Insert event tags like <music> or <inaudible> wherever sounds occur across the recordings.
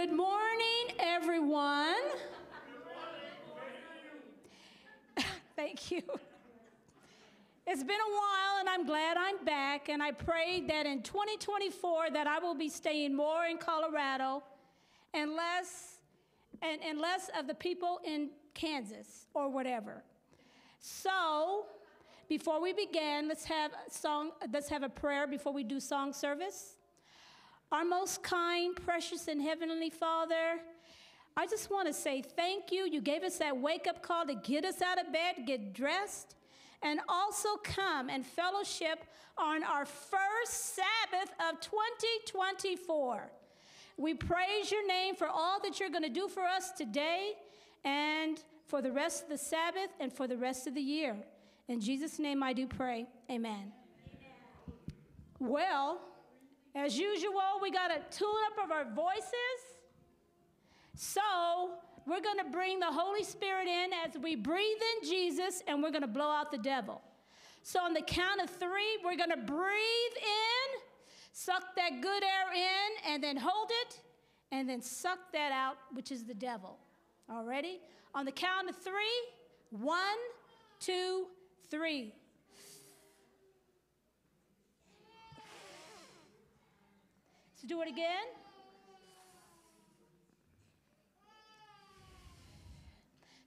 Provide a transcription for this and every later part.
Good morning, everyone. <laughs> Thank you. It's been a while and I'm glad I'm back and I pray that in 2024 that I will be staying more in Colorado and less and, and less of the people in Kansas or whatever. So before we begin, let's have song let's have a prayer before we do song service. Our most kind, precious and heavenly Father, I just want to say thank you. You gave us that wake up call to get us out of bed, get dressed, and also come and fellowship on our first Sabbath of 2024. We praise your name for all that you're going to do for us today and for the rest of the Sabbath and for the rest of the year. In Jesus' name I do pray. Amen. Amen. Well, as usual, we got a tune up of our voices. So we're going to bring the Holy Spirit in as we breathe in Jesus and we're going to blow out the devil. So on the count of three, we're going to breathe in, suck that good air in, and then hold it, and then suck that out, which is the devil. All ready? On the count of three, one, two, three. So do it again.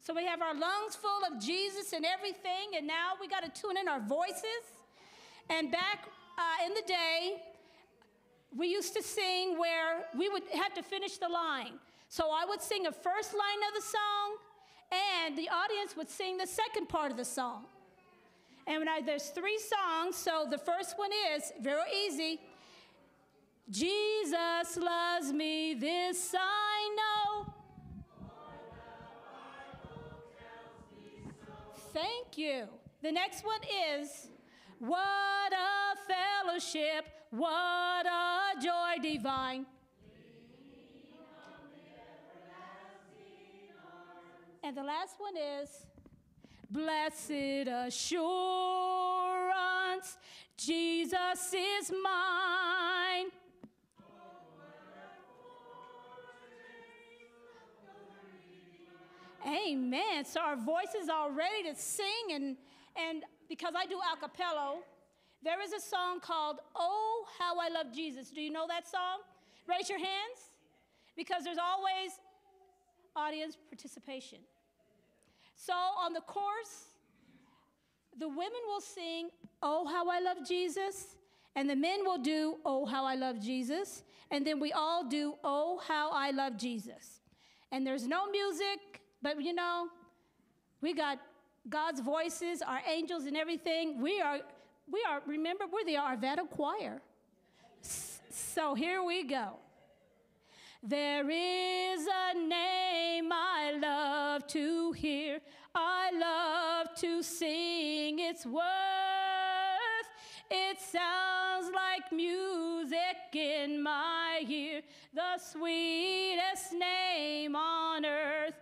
So we have our lungs full of Jesus and everything, and now we got to tune in our voices. And back uh, in the day, we used to sing where we would have to finish the line. So I would sing a first line of the song, and the audience would sing the second part of the song. And when I, there's three songs, so the first one is very easy. Jesus loves me, this I know. Thank you. The next one is What a fellowship, what a joy divine. And the last one is Blessed assurance, Jesus is mine. Amen. So our voices are ready to sing, and, and because I do a cappella, there is a song called Oh, How I Love Jesus. Do you know that song? Raise your hands because there's always audience participation. So on the chorus, the women will sing, Oh, how I love Jesus. And the men will do, Oh, how I love Jesus. And then we all do, Oh, how I love Jesus. And there's no music, but you know, we got God's voices, our angels, and everything. We are, we are. Remember, we're the Arvada choir. So here we go. There is a name I love to hear. I love to sing its worth. It sounds like music in my ear, the sweetest name on earth.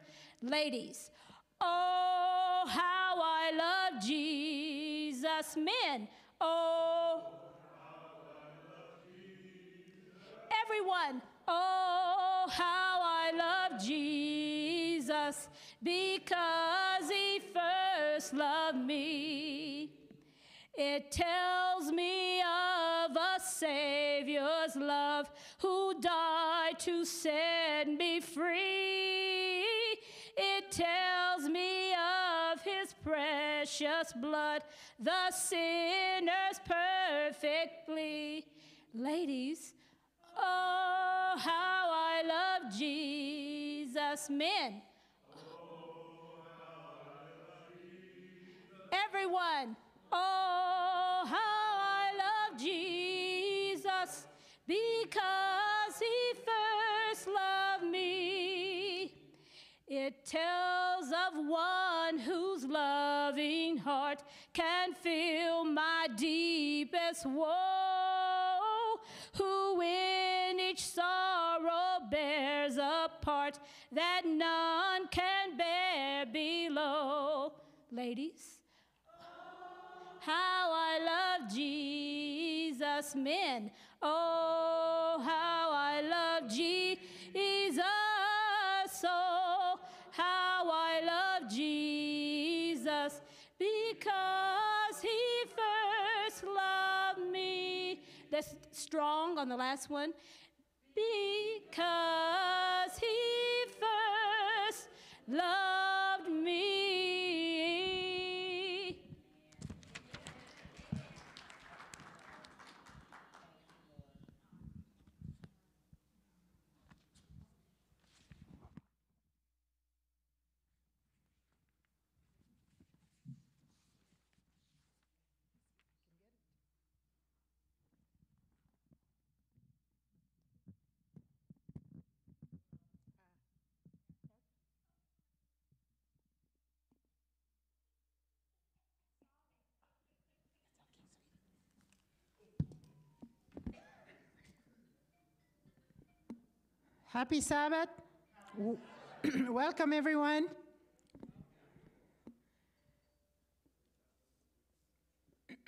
Ladies, oh, how I love Jesus. Men, oh, everyone, oh, how I love Jesus because he first loved me. It tells me of a Savior's love who died to set me free. Precious blood, the sinner's perfectly. Ladies, oh, how I love Jesus. Men, everyone, oh, how I love Jesus because he first loved me. It tells of one heart can feel my deepest woe, who in each sorrow bears a part that none can bear below. Ladies, how I love Jesus, men. Oh, how on the last one. Because Happy Sabbath. <clears throat> Welcome, everyone. <clears throat>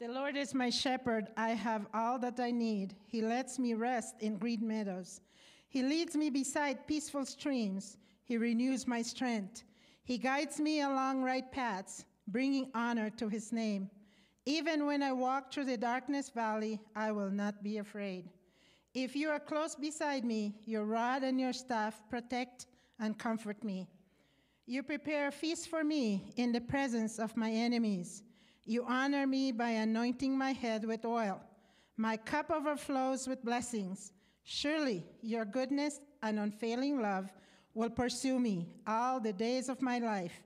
the Lord is my shepherd. I have all that I need. He lets me rest in green meadows. He leads me beside peaceful streams. He renews my strength. He guides me along right paths, bringing honor to his name. Even when I walk through the darkness valley, I will not be afraid. If you are close beside me, your rod and your staff protect and comfort me. You prepare a feast for me in the presence of my enemies. You honor me by anointing my head with oil. My cup overflows with blessings. Surely your goodness and unfailing love will pursue me all the days of my life,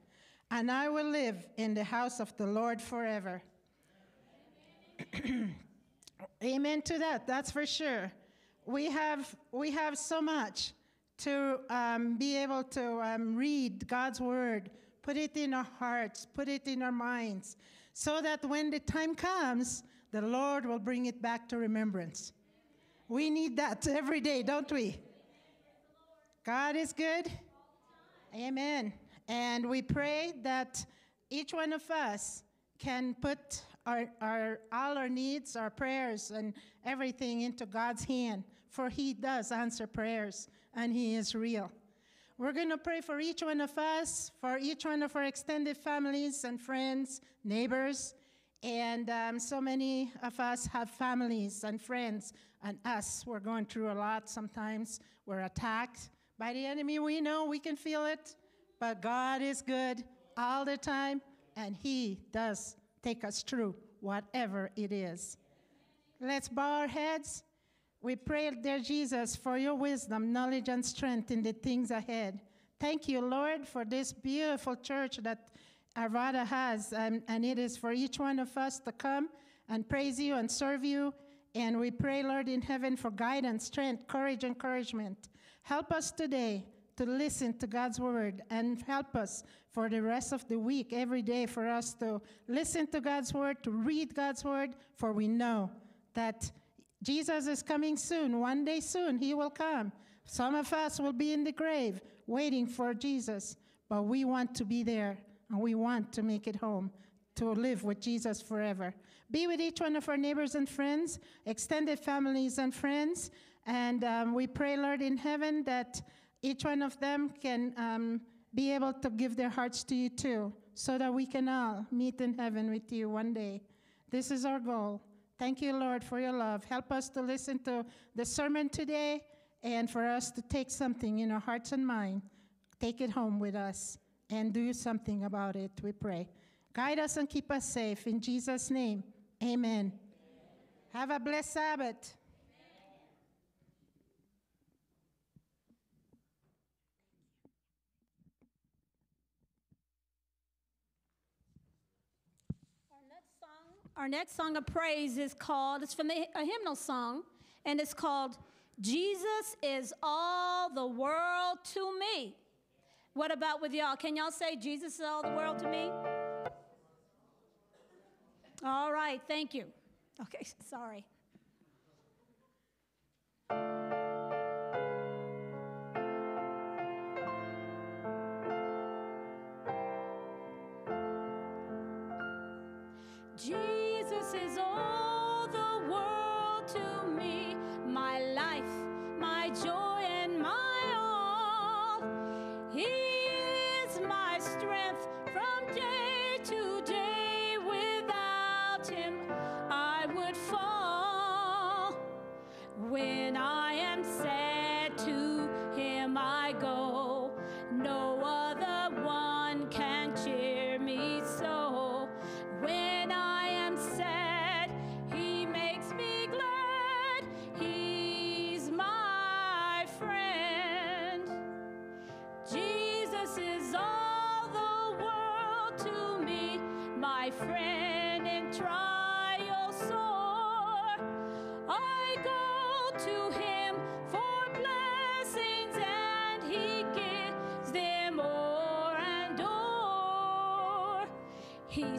and I will live in the house of the Lord forever. <clears throat> Amen to that, that's for sure. We have, we have so much to um, be able to um, read God's word, put it in our hearts, put it in our minds, so that when the time comes, the Lord will bring it back to remembrance. We need that <laughs> every day, don't we? God is good. Amen. And we pray that each one of us can put our, our, all our needs, our prayers, and everything into God's hand, for He does answer prayers, and He is real. We're going to pray for each one of us, for each one of our extended families and friends, neighbors, and um, so many of us have families and friends, and us, we're going through a lot sometimes. We're attacked by the enemy. We know we can feel it, but God is good all the time, and He does take us through whatever it is. Let's bow our heads. We pray, dear Jesus, for your wisdom, knowledge, and strength in the things ahead. Thank you, Lord, for this beautiful church that Arvada has, and, and it is for each one of us to come and praise you and serve you. And we pray, Lord, in heaven for guidance, strength, courage, encouragement. Help us today to listen to God's word and help us for the rest of the week, every day, for us to listen to God's word, to read God's word, for we know that Jesus is coming soon. One day soon, he will come. Some of us will be in the grave waiting for Jesus, but we want to be there and we want to make it home to live with Jesus forever. Be with each one of our neighbors and friends, extended families and friends, and um, we pray, Lord, in heaven that each one of them can um, be able to give their hearts to you too, so that we can all meet in heaven with you one day. This is our goal. Thank you, Lord, for your love. Help us to listen to the sermon today and for us to take something in our hearts and mind, take it home with us, and do something about it, we pray. Guide us and keep us safe. In Jesus' name, amen. Have a blessed Sabbath. Our next song of praise is called, it's from the, a hymnal song, and it's called Jesus is All the World to Me. What about with y'all? Can y'all say Jesus is all the world to me? All right, thank you. Okay, <laughs> sorry. Friend in trial sore. I go to him for blessings, and he gives them and. He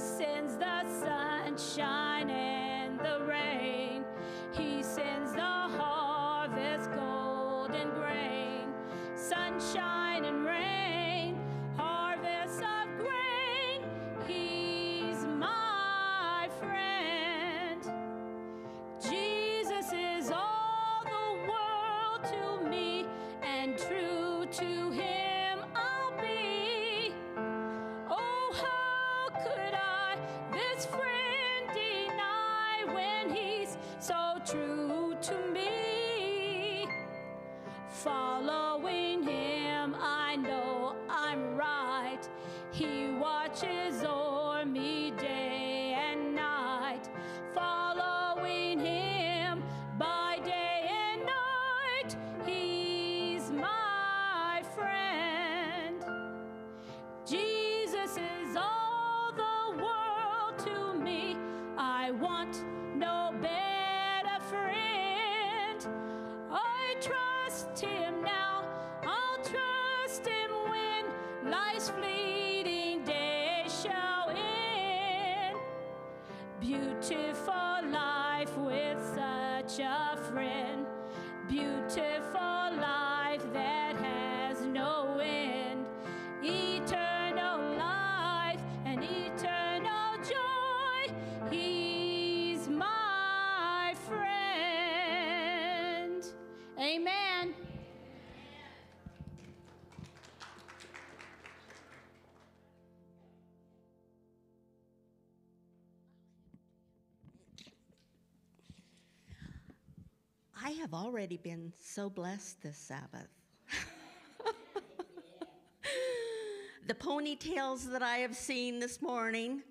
Beautiful have already been so blessed this Sabbath. <laughs> the ponytails that I have seen this morning,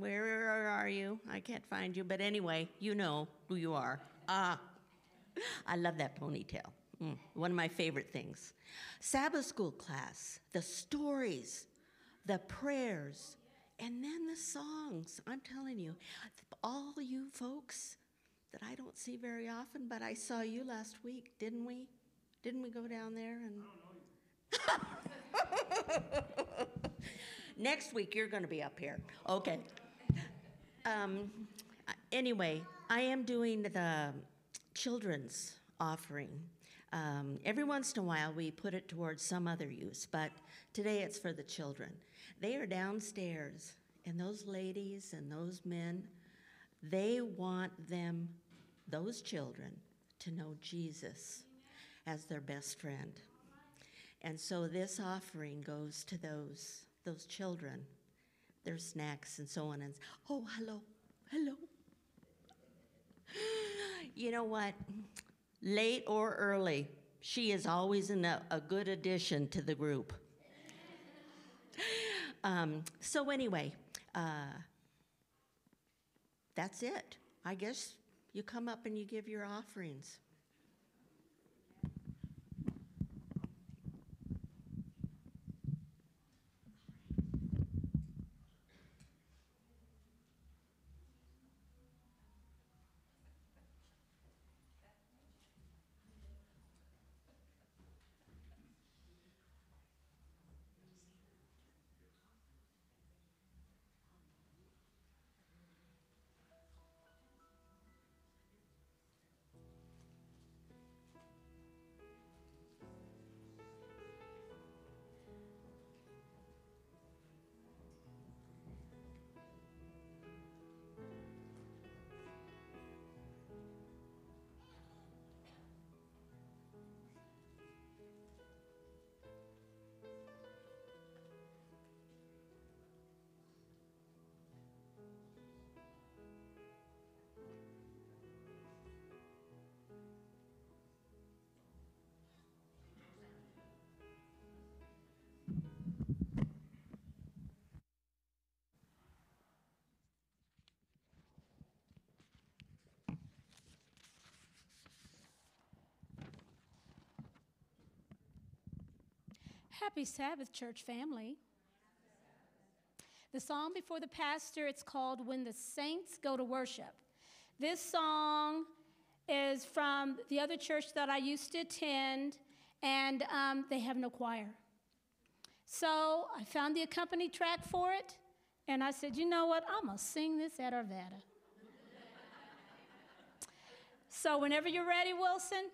where are you? I can't find you, but anyway, you know who you are. Ah, I love that ponytail. Mm, one of my favorite things. Sabbath school class, the stories, the prayers, and then the songs. I'm telling you, all you folks that I don't see very often, but I saw you last week, didn't we? Didn't we go down there and? <laughs> Next week you're going to be up here. Okay. Um, anyway, I am doing the children's offering. Um, every once in a while we put it towards some other use, but today it's for the children. They are downstairs, and those ladies and those men, they want them, those children, to know Jesus as their best friend. And so this offering goes to those those children, their snacks and so on. And oh, hello, hello. <sighs> You know what? Late or early, she is always a, a good addition to the group. <laughs> Um, so anyway, uh, that's it. I guess you come up and you give your offerings. Happy Sabbath, church family. The song before the pastor, it's called When the Saints Go to Worship. This song is from the other church that I used to attend, and um, they have no choir. So I found the accompany track for it, and I said, you know what? I'm going to sing this at Arvada. <laughs> so whenever you're ready, Wilson,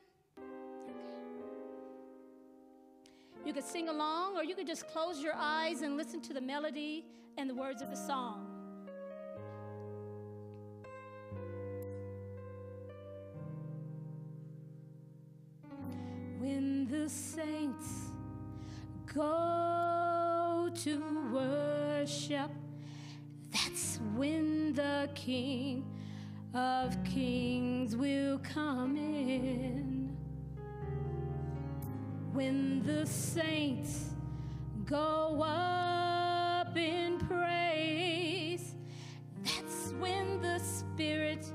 you could sing along, or you could just close your eyes and listen to the melody and the words of the song. When the saints go to worship, that's when the King of Kings will come in. When the saints go up in praise, that's when the Spirit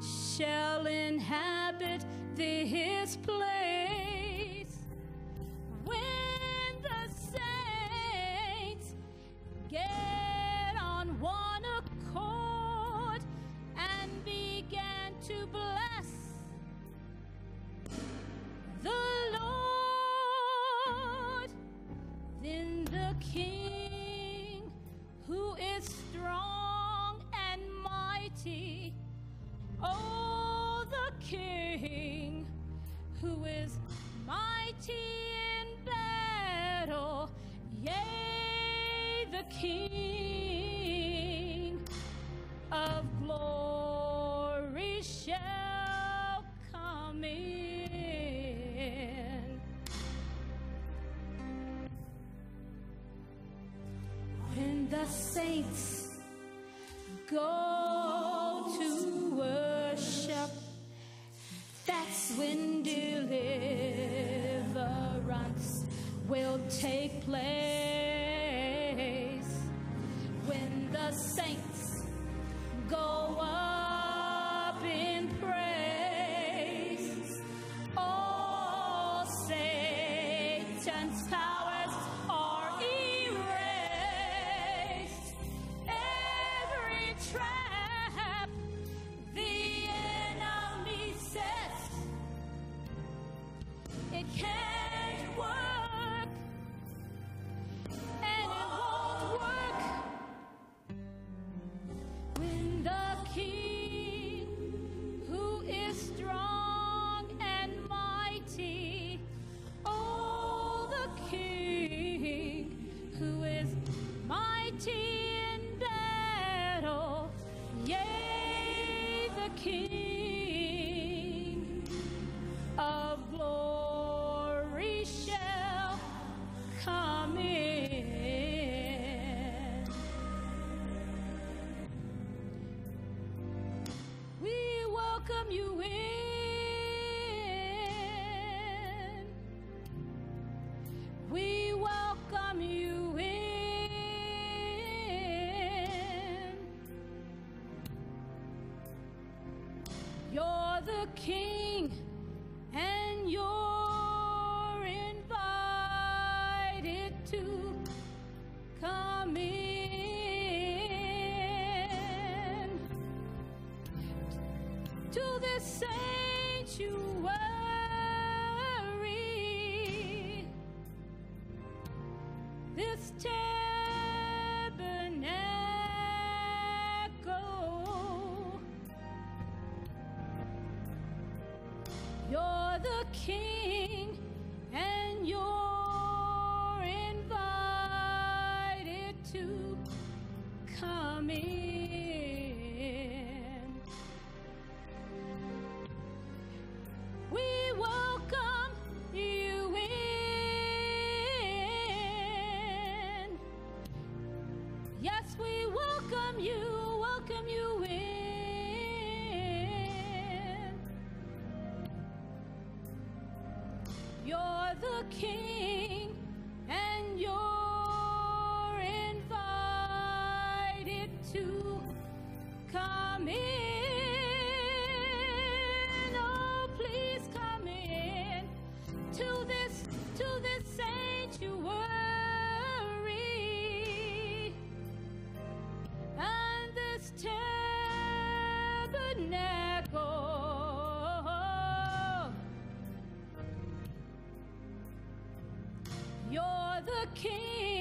shall inhabit this place. Go to worship, that's when deliverance will take place. When the saints go up in praise, all Satan's powers welcome you in. You're the king, and you're invited to come in to this sanctuary, king, the king, The king.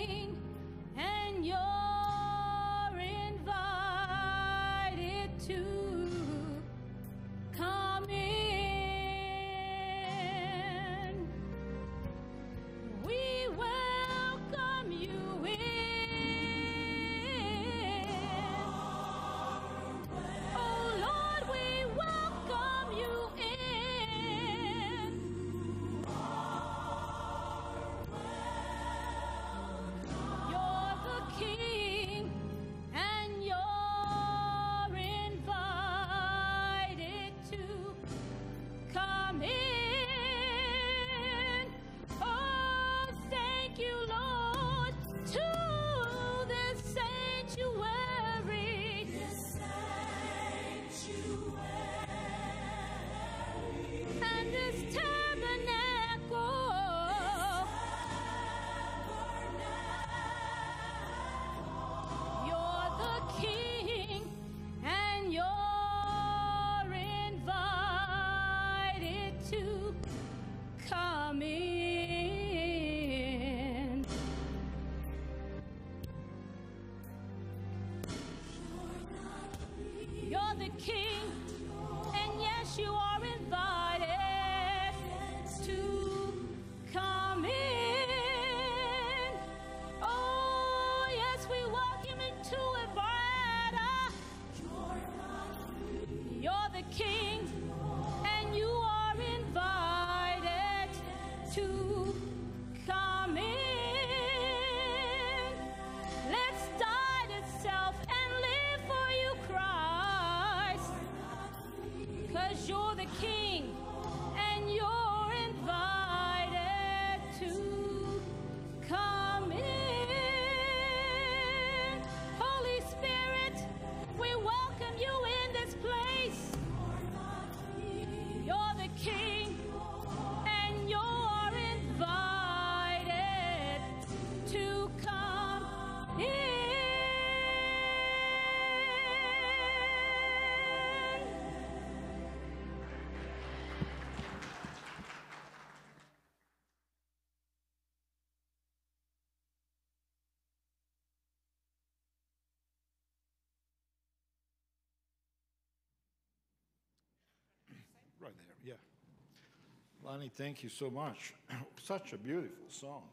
Right there, yeah. Lonnie, thank you so much. <coughs> Such a beautiful song.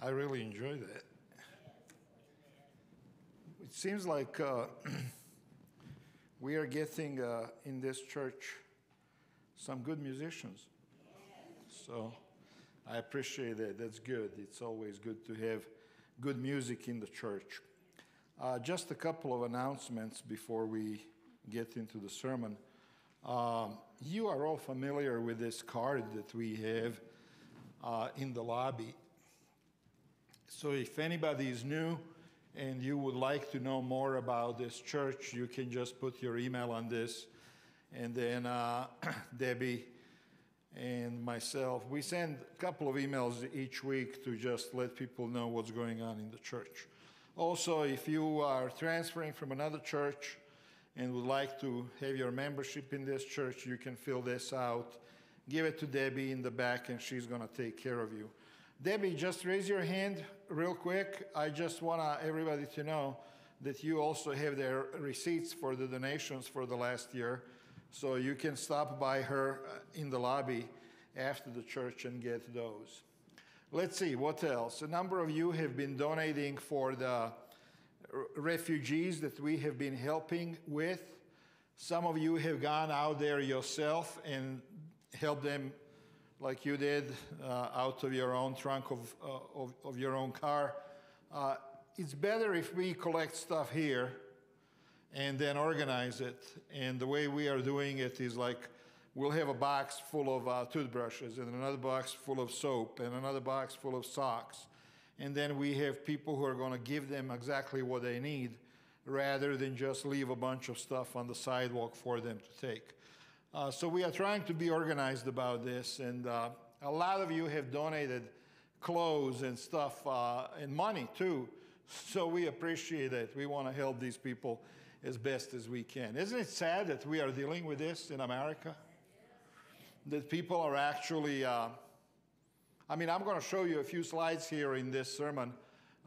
I really enjoyed that. It seems like uh, <coughs> we are getting uh, in this church some good musicians. So I appreciate that. That's good. It's always good to have good music in the church. Uh, just a couple of announcements before we get into the sermon. Um, you are all familiar with this card that we have uh, in the lobby. So if anybody is new and you would like to know more about this church, you can just put your email on this. And then uh, <coughs> Debbie and myself, we send a couple of emails each week to just let people know what's going on in the church. Also, if you are transferring from another church, and would like to have your membership in this church, you can fill this out. Give it to Debbie in the back, and she's going to take care of you. Debbie, just raise your hand real quick. I just want everybody to know that you also have their receipts for the donations for the last year. So you can stop by her uh, in the lobby after the church and get those. Let's see, what else? A number of you have been donating for the refugees that we have been helping with. Some of you have gone out there yourself and helped them like you did uh, out of your own trunk of, uh, of, of, your own car. Uh, it's better if we collect stuff here and then organize it. And the way we are doing it is like we'll have a box full of uh, toothbrushes and another box full of soap and another box full of socks and then we have people who are going to give them exactly what they need rather than just leave a bunch of stuff on the sidewalk for them to take. Uh, so we are trying to be organized about this, and uh, a lot of you have donated clothes and stuff uh, and money too. So we appreciate it. We want to help these people as best as we can. Isn't it sad that we are dealing with this in America? That people are actually uh, I mean, I'm going to show you a few slides here in this sermon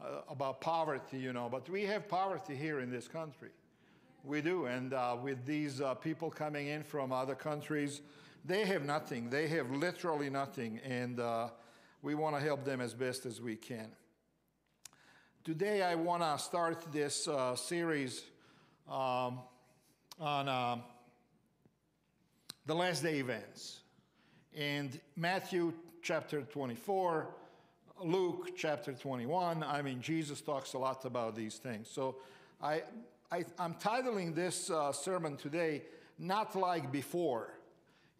uh, about poverty, you know, but we have poverty here in this country. We do. And uh, with these uh, people coming in from other countries, they have nothing. They have literally nothing. And uh, we want to help them as best as we can. Today, I want to start this uh, series um, on uh, the last day events. And Matthew chapter 24, Luke chapter 21, I mean, Jesus talks a lot about these things. So I, I, am titling this uh, sermon today, Not Like Before.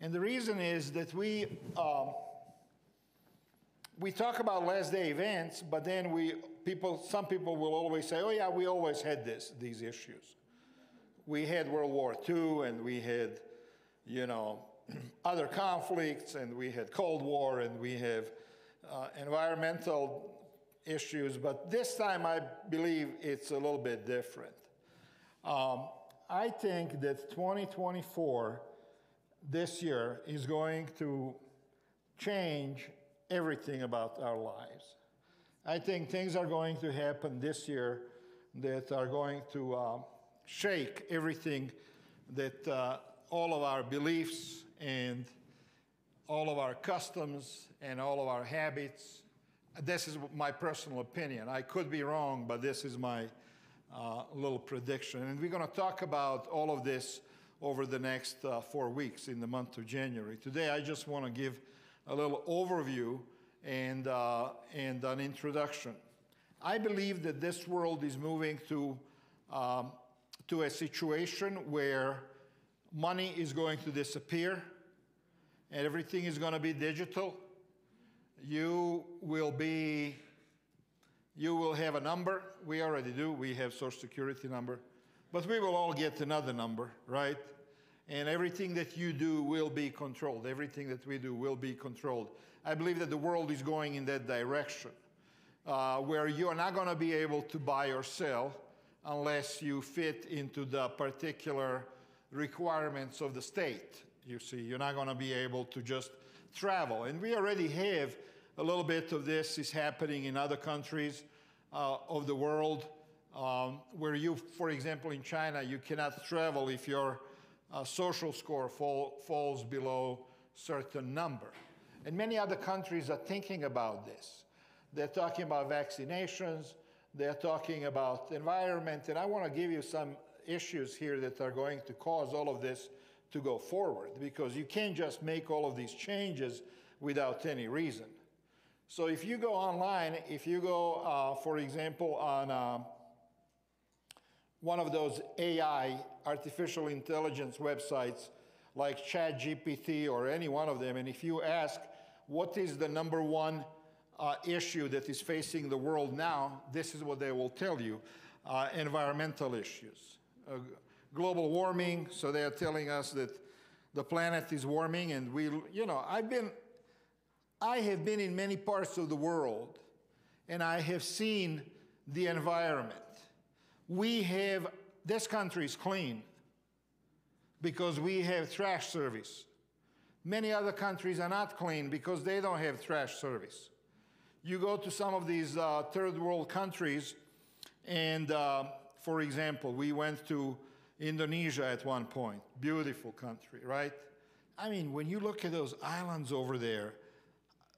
And the reason is that we, um, we talk about last day events, but then we, people, some people will always say, oh yeah, we always had this, these issues. We had World War II and we had, you know, other conflicts and we had Cold War and we have uh, environmental issues, but this time I believe it's a little bit different. Um, I think that 2024, this year, is going to change everything about our lives. I think things are going to happen this year that are going to uh, shake everything that uh, all of our beliefs and all of our customs and all of our habits. This is my personal opinion. I could be wrong, but this is my uh, little prediction. And we're going to talk about all of this over the next uh, four weeks in the month of January. Today, I just want to give a little overview and, uh, and an introduction. I believe that this world is moving to, um, to a situation where money is going to disappear and everything is going to be digital. You will be, you will have a number. We already do. We have social security number. But we will all get another number, right? And everything that you do will be controlled. Everything that we do will be controlled. I believe that the world is going in that direction, uh, where you are not going to be able to buy or sell unless you fit into the particular requirements of the state. You see, you're not going to be able to just travel. And we already have a little bit of this is happening in other countries uh, of the world, um, where you, for example, in China, you cannot travel if your uh, social score fall, falls below certain number. And many other countries are thinking about this. They're talking about vaccinations, they're talking about environment, and I want to give you some issues here that are going to cause all of this to go forward because you can't just make all of these changes without any reason. So if you go online, if you go, uh, for example, on uh, one of those AI, artificial intelligence websites like ChatGPT or any one of them, and if you ask what is the number one uh, issue that is facing the world now, this is what they will tell you uh, environmental issues. Uh, global warming, so they are telling us that the planet is warming, and we, you know, I've been, I have been in many parts of the world, and I have seen the environment. We have, this country is clean because we have trash service. Many other countries are not clean because they don't have trash service. You go to some of these uh, third world countries, and uh, for example, we went to Indonesia at one point. Beautiful country, right? I mean, when you look at those islands over there,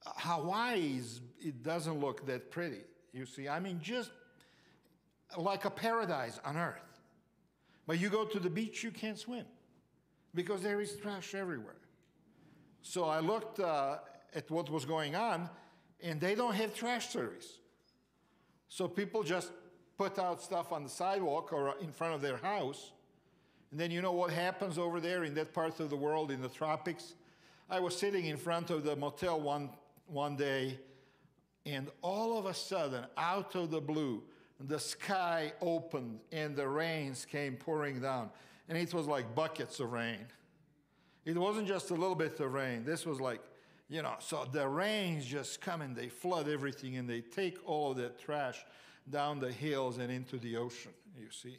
Hawaii, it doesn't look that pretty, you see. I mean, just like a paradise on earth. But you go to the beach, you can't swim because there is trash everywhere. So I looked uh, at what was going on, and they don't have trash service. So people just put out stuff on the sidewalk or in front of their house, and then you know what happens over there in that part of the world in the tropics? I was sitting in front of the motel one, one day, and all of a sudden, out of the blue, the sky opened and the rains came pouring down. And it was like buckets of rain. It wasn't just a little bit of rain. This was like, you know, so the rains just come and they flood everything and they take all of that trash down the hills and into the ocean, you see.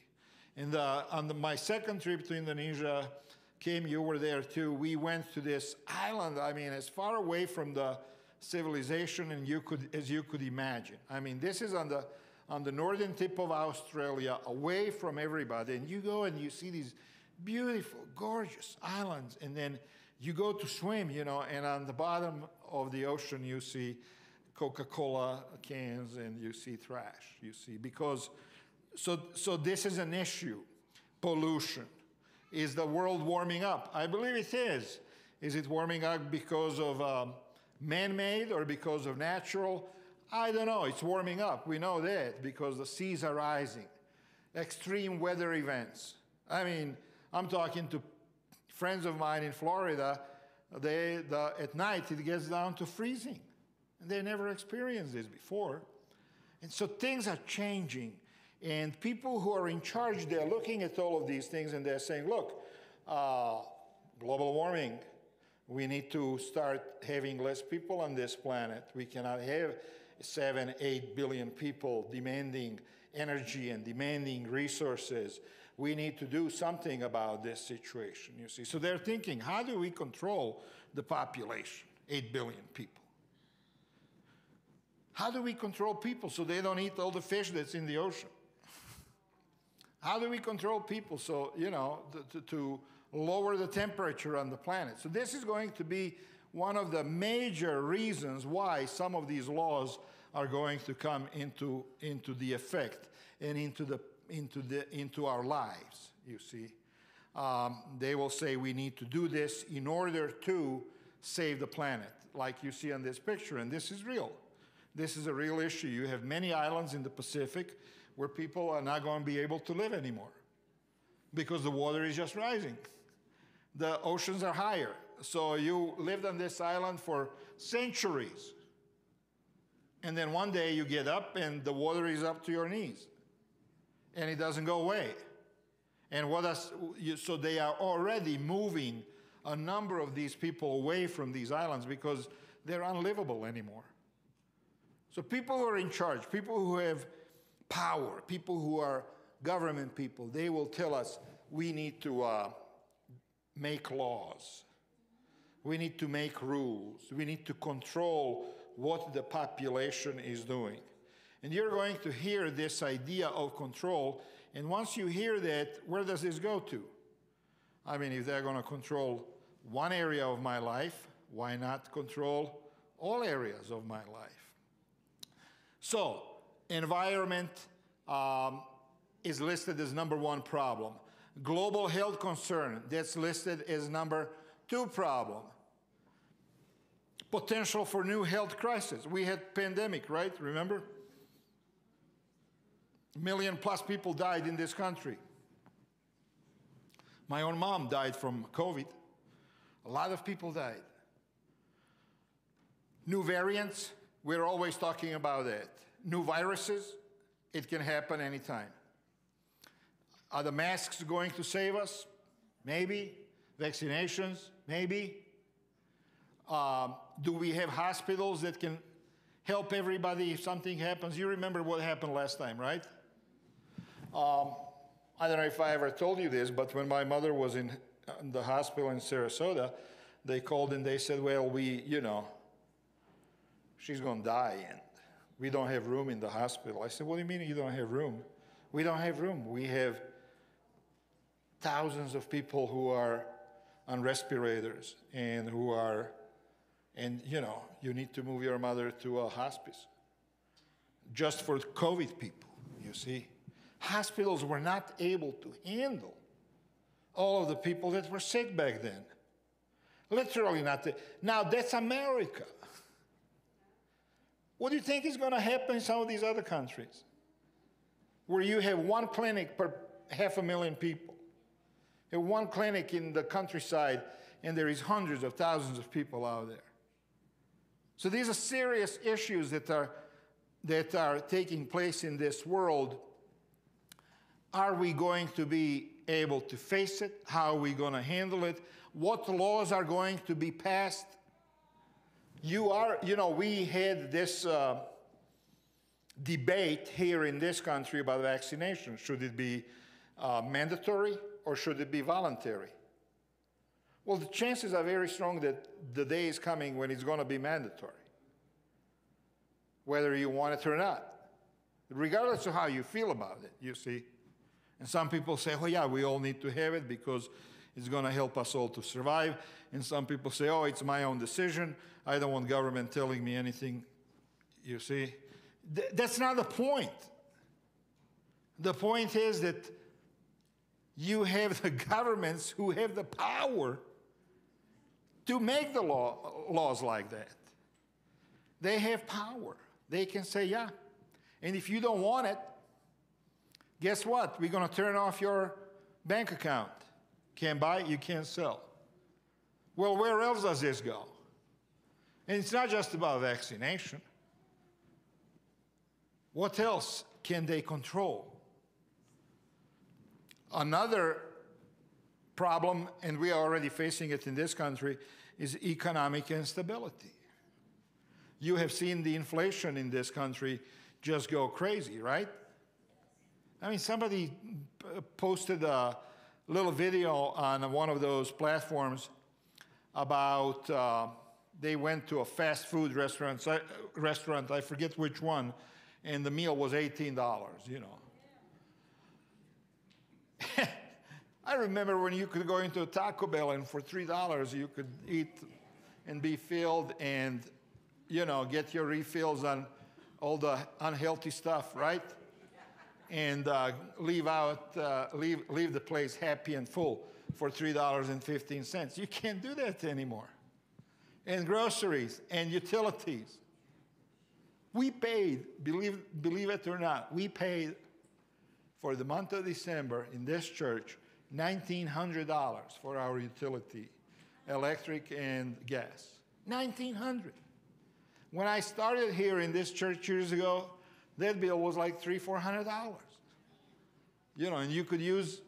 And uh, on the, my second trip to Indonesia, Kim, you were there too. We went to this island, I mean, as far away from the civilization and you could, as you could imagine. I mean, this is on the, on the northern tip of Australia, away from everybody, and you go and you see these beautiful, gorgeous islands, and then you go to swim, you know, and on the bottom of the ocean you see Coca-Cola cans and you see trash, you see, because, so, so this is an issue, pollution. Is the world warming up? I believe it is. Is it warming up because of um, man-made or because of natural? I don't know. It's warming up. We know that because the seas are rising. Extreme weather events. I mean, I'm talking to friends of mine in Florida. They, the, at night, it gets down to freezing. And they never experienced this before. And so things are changing. And people who are in charge, they're looking at all of these things and they're saying, look, uh, global warming, we need to start having less people on this planet. We cannot have seven, eight billion people demanding energy and demanding resources. We need to do something about this situation, you see. So they're thinking, how do we control the population, eight billion people? How do we control people so they don't eat all the fish that's in the ocean? How do we control people so, you know, to, to lower the temperature on the planet? So, this is going to be one of the major reasons why some of these laws are going to come into, into the effect and into, the, into, the, into our lives, you see. Um, they will say we need to do this in order to save the planet, like you see on this picture, and this is real. This is a real issue. You have many islands in the Pacific where people are not going to be able to live anymore because the water is just rising. The oceans are higher. So you lived on this island for centuries. And then one day you get up and the water is up to your knees and it doesn't go away. And what so they are already moving a number of these people away from these islands because they're unlivable anymore. So people who are in charge, people who have power, people who are government people, they will tell us we need to uh, make laws. We need to make rules. We need to control what the population is doing. And you're going to hear this idea of control. And once you hear that, where does this go to? I mean, if they're going to control one area of my life, why not control all areas of my life? So, environment um, is listed as number one problem. Global health concern, that's listed as number two problem. Potential for new health crisis. We had pandemic, right? Remember? Million plus people died in this country. My own mom died from COVID. A lot of people died. New variants, we're always talking about that. New viruses, it can happen anytime. Are the masks going to save us? Maybe. Vaccinations? Maybe. Um, do we have hospitals that can help everybody if something happens? You remember what happened last time, right? Um, I don't know if I ever told you this, but when my mother was in the hospital in Sarasota, they called and they said, well, we, you know, she's going to die and we don't have room in the hospital. I said, What do you mean you don't have room? We don't have room. We have thousands of people who are on respirators and who are, and you know, you need to move your mother to a hospice just for COVID people, you see. Hospitals were not able to handle all of the people that were sick back then. Literally not. The, now that's America. What do you think is going to happen in some of these other countries? Where you have one clinic per half a million people. You have one clinic in the countryside, and there is hundreds of thousands of people out there. So these are serious issues that are, that are taking place in this world. Are we going to be able to face it? How are we going to handle it? What laws are going to be passed you are, you know, we had this uh, debate here in this country about vaccination. Should it be uh, mandatory or should it be voluntary? Well, the chances are very strong that the day is coming when it's going to be mandatory. whether you want it or not, regardless of how you feel about it, you see. And some people say, oh, yeah, we all need to have it because it's going to help us all to survive. And some people say, oh, it's my own decision. I don't want government telling me anything. You see? Th- that's not the point. The point is that you have the <laughs> governments who have the power to make the law, laws like that. They have power. They can say, yeah. And if you don't want it, guess what? We're going to turn off your bank account. Can't buy, it, you can't sell. Well, where else does this go? And it's not just about vaccination. What else can they control? Another problem, and we are already facing it in this country, is economic instability. You have seen the inflation in this country just go crazy, right? I mean, somebody posted a little video on one of those platforms about uh, they went to a fast food restaurant, restaurant, I forget which one, and the meal was $18, you know. <laughs> I remember when you could go into a Taco Bell and for $3 you could eat and be filled and, you know, get your refills on all the unhealthy stuff, right? And uh, leave out, uh, leave, leave the place happy and full for $3.15. You can't do that anymore. And groceries and utilities. We paid, believe, believe it or not, we paid for the month of December in this church $1,900 for our utility, electric and gas. 1900 When I started here in this church years ago, that bill was like three, four hundred dollars. You know, and you could use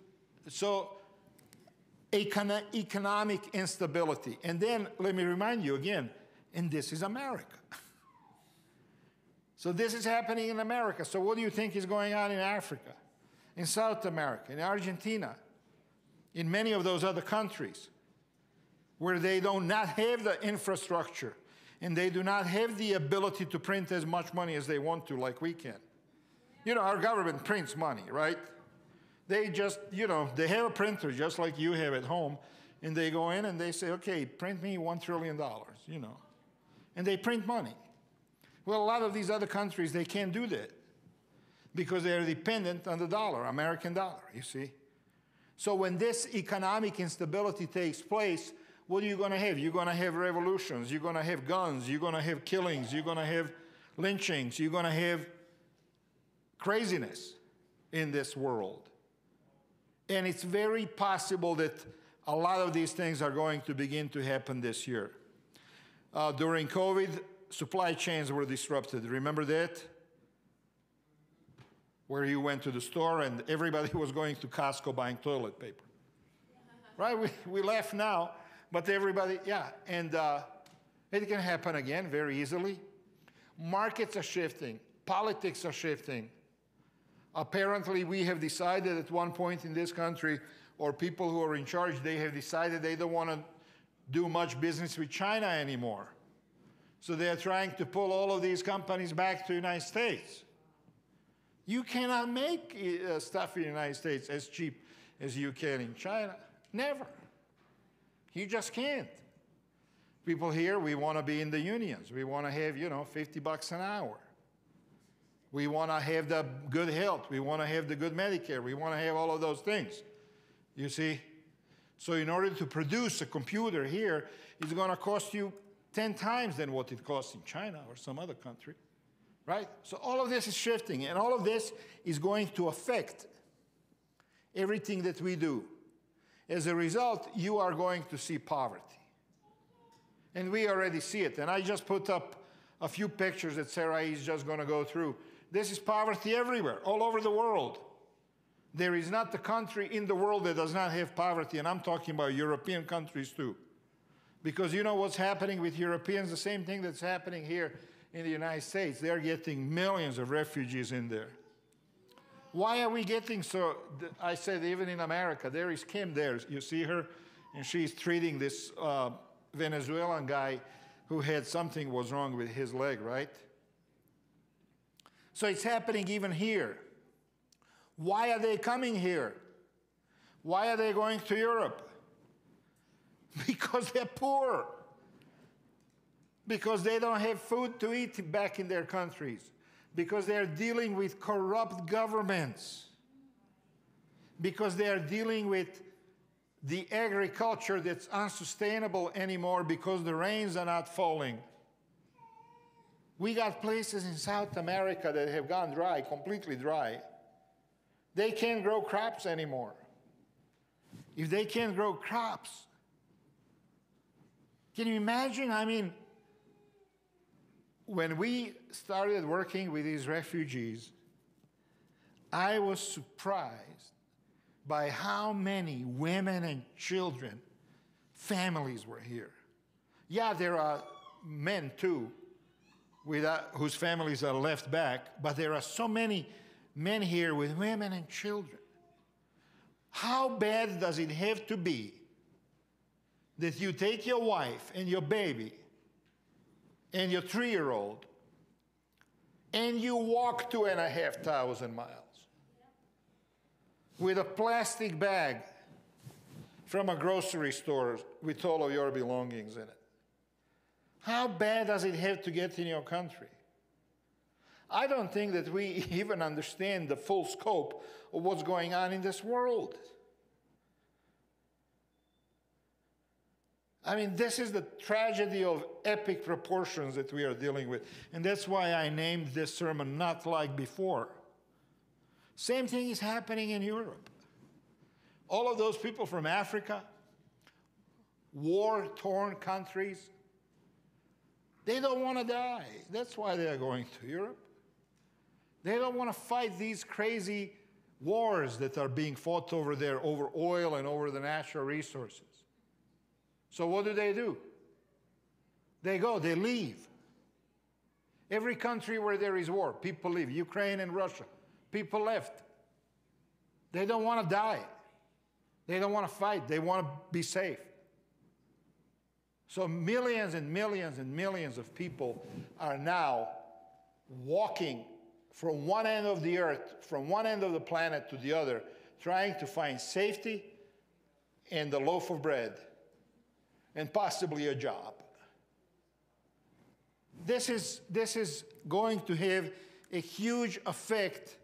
so economic instability. And then let me remind you again, and this is America. so this is happening in America. So what do you think is going on in Africa? in South America, in Argentina, in many of those other countries where they do not have the infrastructure and they do not have the ability to print as much money as they want to, like we can. You know, our government prints money, right? They just, you know, they have a printer just like you have at home, and they go in and they say, okay, print me $1 trillion, you know. And they print money. Well, a lot of these other countries, they can't do that because they are dependent on the dollar, American dollar, you see. So when this economic instability takes place, what are you going to have? You're going to have revolutions, you're going to have guns, you're going to have killings, you're going to have lynchings, you're going to have craziness in this world. And it's very possible that a lot of these things are going to begin to happen this year. Uh, during COVID, supply chains were disrupted. Remember that? where you went to the store and everybody <laughs> was going to Costco buying toilet paper. right? We, we laugh now, but everybody, yeah. And uh, it can happen again very easily. Markets are shifting, politics are shifting. Apparently, we have decided at one point in this country, or people who are in charge, they have decided they don't want to do much business with China anymore. So they are trying to pull all of these companies back to the United States. You cannot make uh, stuff in the United States as cheap as you can in China. Never. You just can't. People here, we want to be in the unions. We want to have, you know, 50 bucks an hour. We want to have the good health. We want to have the good Medicare. We want to have all of those things. You see? So, in order to produce a computer here, it's going to cost you 10 times than what it costs in China or some other country right? So all of this is shifting, and all of this is going to affect everything that we do. As a result, you are going to see poverty. And we already see it. And I just put up a few pictures that Sarah is just going to go through. This is poverty everywhere, all over the world. There is not a country in the world that does not have poverty, and I'm talking about European countries too. Because you know what's happening with Europeans? The same thing that's happening here in the United States, they're getting millions of refugees in there. Why are we getting so? I said, even in America, there is Kim there. You see her? And she's treating this uh, Venezuelan guy who had something was wrong with his leg, right? So it's happening even here. Why are they coming here? Why are they going to Europe? <laughs> Because they're poor. Because they don't have food to eat back in their countries. Because they're dealing with corrupt governments. Because they are dealing with the agriculture that's unsustainable anymore because the rains are not falling. We got places in South America that have gone dry, completely dry. They can't grow crops anymore. If they can't grow crops, can you imagine? I mean, when we started working with these refugees, I was surprised by how many women and children, families were here. Yeah, there are men too, without, uh, whose families are left back, but there are so many men here with women and children. How bad does it have to be that you take your wife and your baby and your three year old and you walk two and a half thousand miles with a plastic bag from a grocery store with all of your belongings in it? How bad does it have to get in your country? I don't think that we <laughs> even understand the full scope of what's going on in this world. I mean, this is the tragedy of epic proportions that we are dealing with. And that's why I named this sermon Not Like Before. Same thing is happening in Europe. All of those people from Africa, war torn countries, they don't want to die. That's why they are going to Europe. They don't want to fight these crazy wars that are being fought over there over oil and over the natural resources. So, what do they do? They go, they leave. Every country where there is war, people leave. Ukraine and Russia, people left. They don't want to die. They don't want to fight. They want to be safe. So, millions and millions and millions of people are now walking from one end of the earth, from one end of the planet to the other, trying to find safety and a loaf of bread and possibly a job. This is, this is going to have a huge effect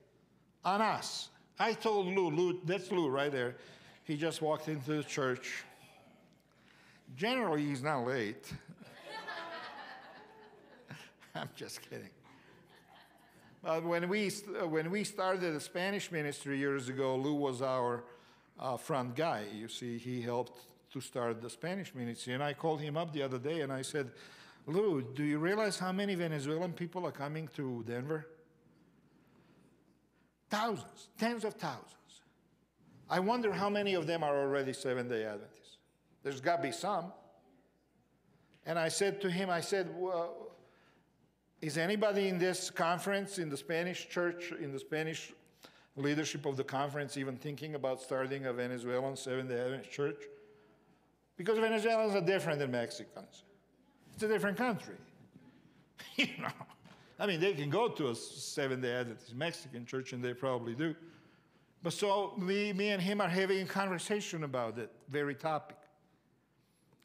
on us. I told Lou, Lou, that's Lou right there. He just walked into the church. Generally, he's not late. <laughs> I'm just kidding. But when we, when we started the Spanish ministry years ago, Lou was our uh, front guy. You see, he helped to start the Spanish ministry. And I called him up the other day and I said, Lou, do you realize how many Venezuelan people are coming to Denver? Thousands, tens of thousands. I wonder how many of them are already Seventh day Adventists. There's got to be some. And I said to him, I said, well, is anybody in this conference, in the Spanish church, in the Spanish leadership of the conference, even thinking about starting a Venezuelan Seventh day Adventist church? Because Venezuelans are different than Mexicans. It's a different country. <laughs> you know, I mean, they can go to a Seventh day Adventist Mexican church, and they probably do. But so we, me and him are having a conversation about that very topic.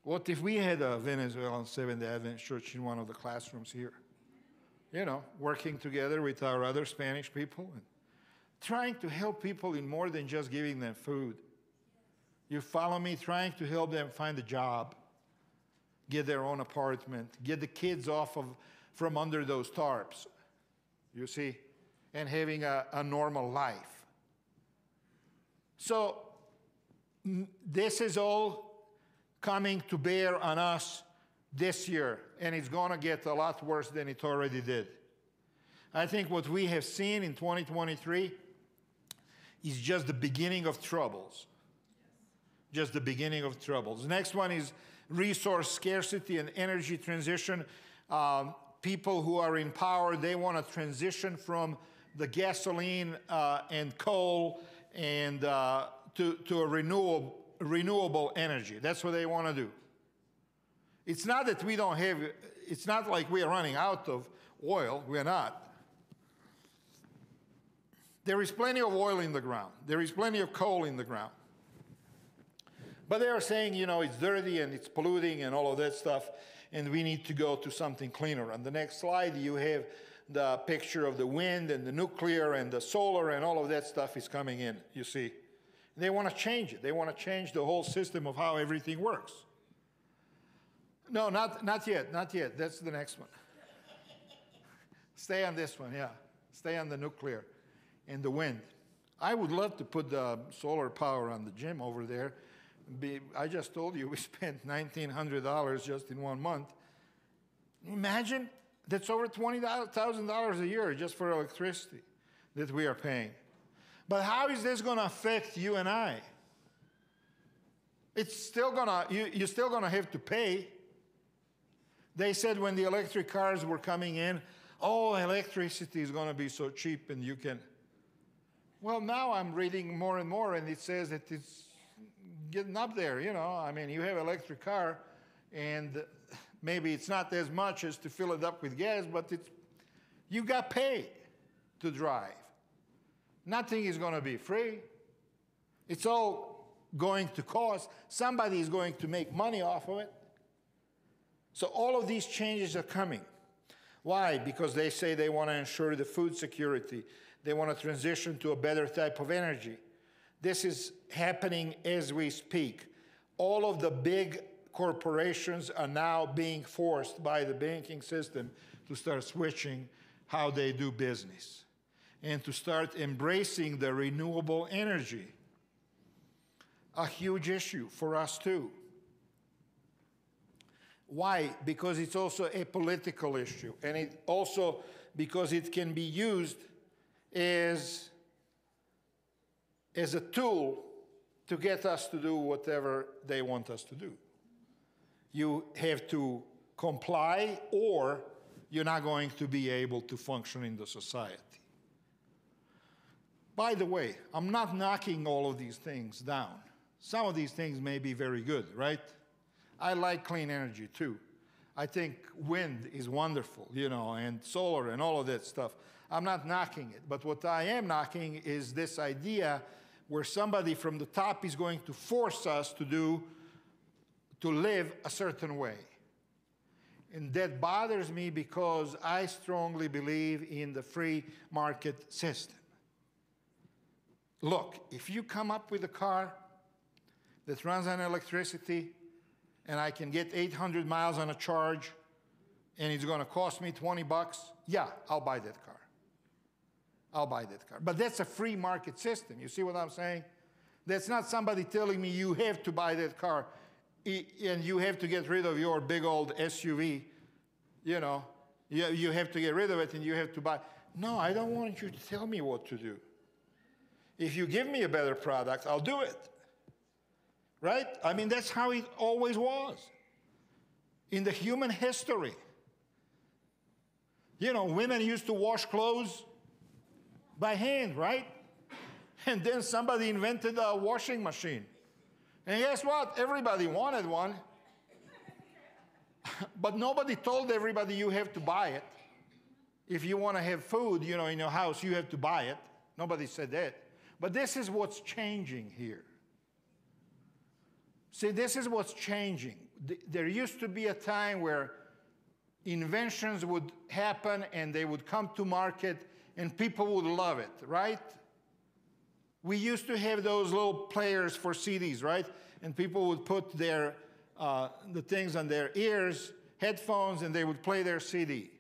What if we had a Venezuelan Seventh day Adventist church in one of the classrooms here? You know, working together with our other Spanish people and trying to help people in more than just giving them food. You follow me? Trying to help them find a job, get their own apartment, get the kids off of from under those tarps, you see, and having a, a normal life. So, this is all coming to bear on us this year, and it's going to get a lot worse than it already did. I think what we have seen in 2023 is just the beginning of troubles. Just the beginning of troubles. Next one is resource scarcity and energy transition. Um, people who are in power, they want to transition from the gasoline uh, and coal and uh, to, to a renewable, renewable energy. That's what they want to do. It's not that we don't have, it's not like we are running out of oil. We're not. There is plenty of oil in the ground, there is plenty of coal in the ground. But they are saying, you know, it's dirty and it's polluting and all of that stuff, and we need to go to something cleaner. On the next slide, you have the picture of the wind and the nuclear and the solar and all of that stuff is coming in, you see. They want to change it. They want to change the whole system of how everything works. No, not, not yet, not yet. That's the next one. Stay on this one, yeah. Stay on the nuclear and the wind. I would love to put the solar power on the gym over there. Be, I just told you we <laughs> spent $1,900 just in one month. Imagine that's over $20,000 a year just for electricity that we are paying. But how is this going to affect you and I? It's still going to, you, you're still going to have to pay. They said when the electric cars were coming in, oh, electricity is going to be so cheap and you can. Well, now I'm reading more and more and it says that it's getting up there, you know. I mean, you have an electric car and maybe it's not as much as to fill it up with gas, but it's you got paid to drive. Nothing is going to be free. It's all going to cost. Somebody is going to make money off of it. So all of these changes are coming. Why? Because they say they want to ensure the food security. They want to transition to a better type of energy. This is happening as we speak. All of the big corporations are now being forced by the banking system to start switching how they do business and to start embracing the renewable energy. A huge issue for us, too. Why? Because it's also a political issue, and it also because it can be used as, as a tool to get us to do whatever they want us to do you have to comply or you're not going to be able to function in the society. By the way, I'm not knocking all of these things down. Some of these things may be very good, right? I like clean energy too. I think wind is wonderful, you know, and solar and all of that stuff. I'm not knocking it. But what I am knocking is this idea where somebody from the top is going to force us to do to live a certain way. And that bothers me because I strongly believe in the free market system. Look, if you come up with a car that runs on electricity and I can get 800 miles on a charge and it's going to cost me 20 bucks, yeah, I'll buy that car. I'll buy that car. But that's a free market system. You see what I'm saying? That's not somebody telling me you have to buy that car and you have to get rid of your big old SUV, you know, you, have to get rid of it and you have to buy. No, I don't want you to tell me what to do. If you give me a better product, I'll do it. Right? I mean, that's how it always was in the human history. You know, women used to wash clothes by hand, right? And then somebody invented a washing machine. And guess what? Everybody wanted one. <laughs> but nobody told everybody you have to buy it. If you want to have food, you know, in your house, you have to buy it. Nobody said that. But this is what's changing here. See, this is what's changing. There used to be a time where inventions would happen and they would come to market and people would love it, right? We used to have those little players for CDs, right? And people would put their uh, the things on their ears, headphones, and they would play their CD.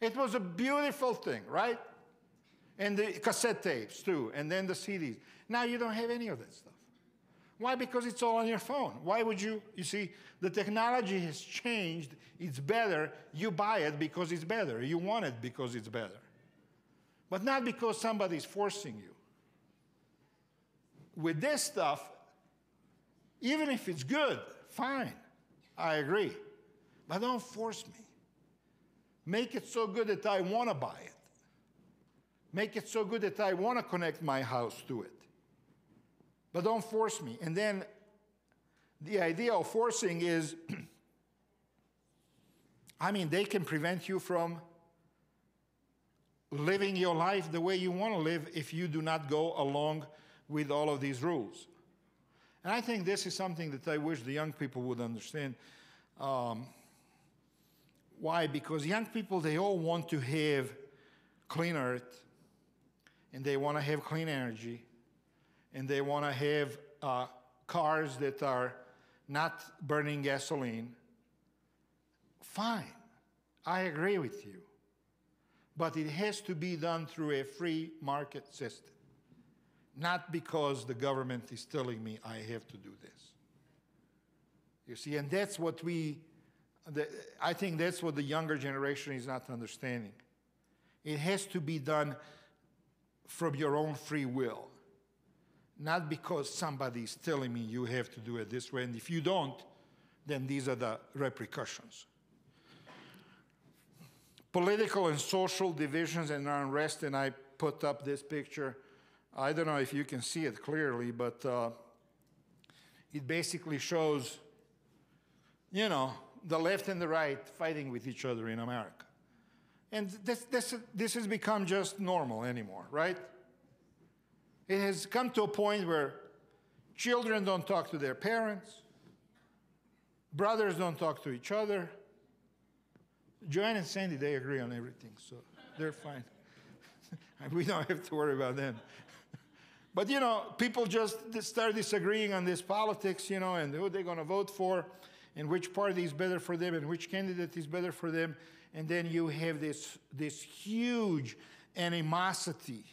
It was a beautiful thing, right? And the cassette tapes too, and then the CDs. Now you don't have any of that stuff. Why? Because it's all on your phone. Why would you? You see, the technology has changed. It's better. You buy it because it's better. You want it because it's better. But not because somebody's forcing you with this stuff, even if it's good, fine, I agree. But don't force me. Make it so good that I want to buy it. Make it so good that I want to connect my house to it. But don't force me. And then the idea of forcing is <clears throat> I mean, they can prevent you from living your life the way you want to live if you do not go along with all of these rules. And I think this is something that I wish the young people would understand. Um, why? Because young people, they all want to have clean earth, and they want to have clean energy, and they want to have uh, cars that are not burning gasoline. Fine, I agree with you. But it has to be done through a free market system, not because the government is telling me I have to do this. You see, and that's what we, I think that's what the younger generation is not understanding. It has to be done from your own free will, not because somebody is telling me you have to do it this way, and if you don't, then these are the repercussions. Political and social divisions and unrest, and I put up this picture. I don't know if you can see it clearly, but uh, it basically shows, you know, the left and the right fighting with each other in America. And this, this, this has become just normal anymore, right? It has come to a point where children don't talk to their parents, brothers don't talk to each other. Joanne and Sandy, they agree on everything, so they're fine. <laughs> we don't have to worry about them. <laughs> but you know, people just start disagreeing on this politics, you know, and who they're going to vote for, and which party is better for them, and which candidate is better for them and then you have this, this huge animosity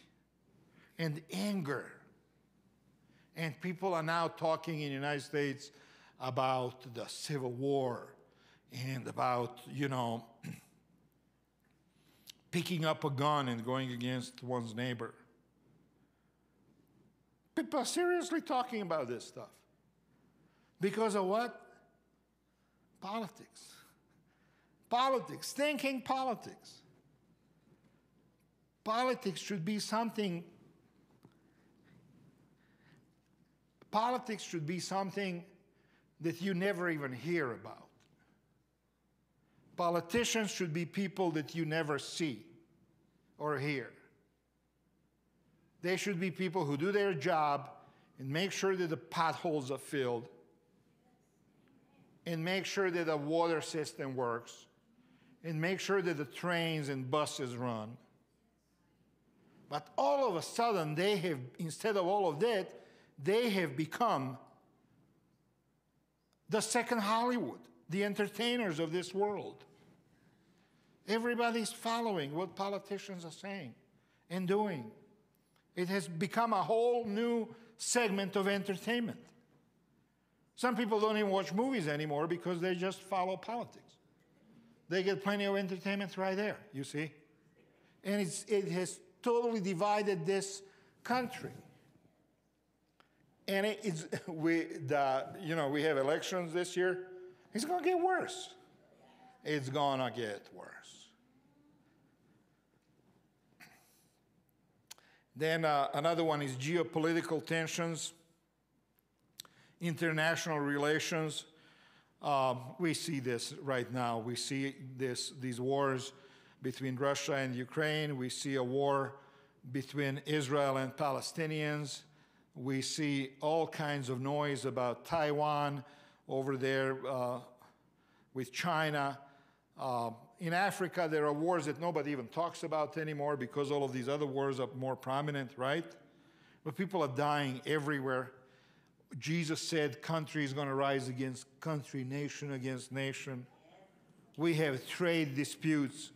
and anger. And people are now talking in the United States about the Civil War and about, you know, picking up a gun and going against one's neighbor. People are seriously talking about this stuff. Because of what? Politics. Politics, thinking politics. Politics should be something, politics should be something that you never even hear about. Politicians should be people that you never see or hear. They should be people who do their job and make sure that the potholes are filled and make sure that the water system works and make sure that the trains and buses run. But all of a sudden, they have, instead of all of that, they have become the second Hollywood, the entertainers of this world. Everybody's following what politicians are saying and doing. It has become a whole new segment of entertainment. Some people don't even watch movies anymore because they just follow politics. They get plenty of entertainment right there, you see. And it's, it has totally divided this country. And it, it's, <laughs> we, the, you know, we have elections this year. It's going to get worse. It's going to get worse. Then uh, another one is geopolitical tensions, international relations. Um, we see this right now. We see this, these wars between Russia and Ukraine. We see a war between Israel and Palestinians. We see all kinds of noise about Taiwan over there uh, with China. Uh, in Africa, there are wars that nobody even talks about anymore because all of these other wars are more prominent, right? But people are dying everywhere. Jesus said country is going to rise against country, nation against nation. We have trade disputes.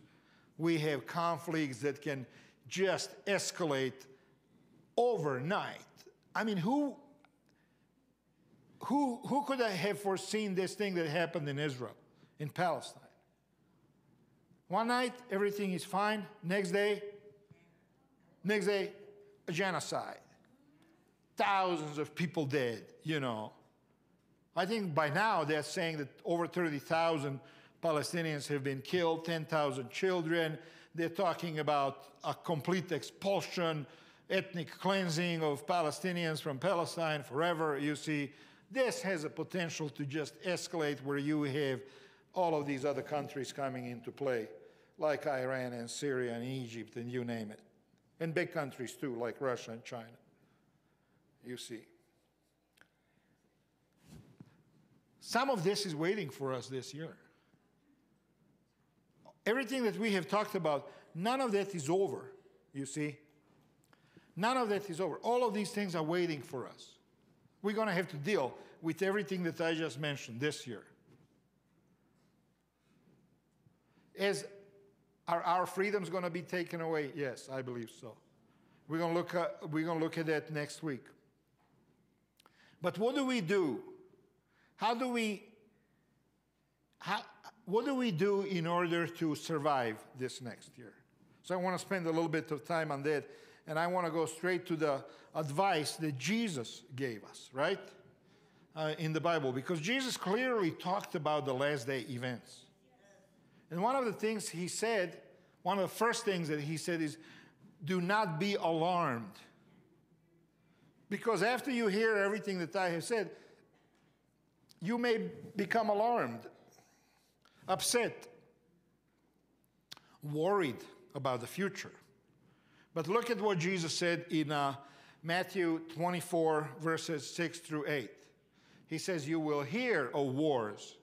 We have conflicts that can just escalate overnight. I mean, who, who, who could have foreseen this thing that happened in Israel, in Palestine? One night, everything is fine. Next day, next day, a genocide thousands of people dead, you know. I think by now they're saying that over 30,000 Palestinians have been killed, 10,000 children. They're talking about a complete expulsion, ethnic cleansing of Palestinians from Palestine forever. You see, this has a potential to just escalate where you have all of these other countries coming into play, like Iran and Syria and Egypt and you name it. And big countries too, like Russia and China. You see. Some of this is waiting for us this year. Everything that we have talked about, none of that is over, you see. None of that is over. All of these things are waiting for us. We're going to have to deal with everything that I just mentioned this year. Is are our freedoms going to be taken away? Yes, I believe so. We're going to look at, we're going to look at that next week. But what do we do? How do we how, what do we do in order to survive this next year? So I want to spend a little bit of time on that, and I want to go straight to the advice that Jesus gave us, right? Uh, in the Bible, because Jesus clearly talked about the last day events. And one of the things he said, one of the first things that he said is, do not be alarmed. Because after you hear everything that I have said, you may become alarmed, upset, worried about the future. But look at what Jesus said in uh, Matthew 24, verses 6 through 8. He says, You will hear of wars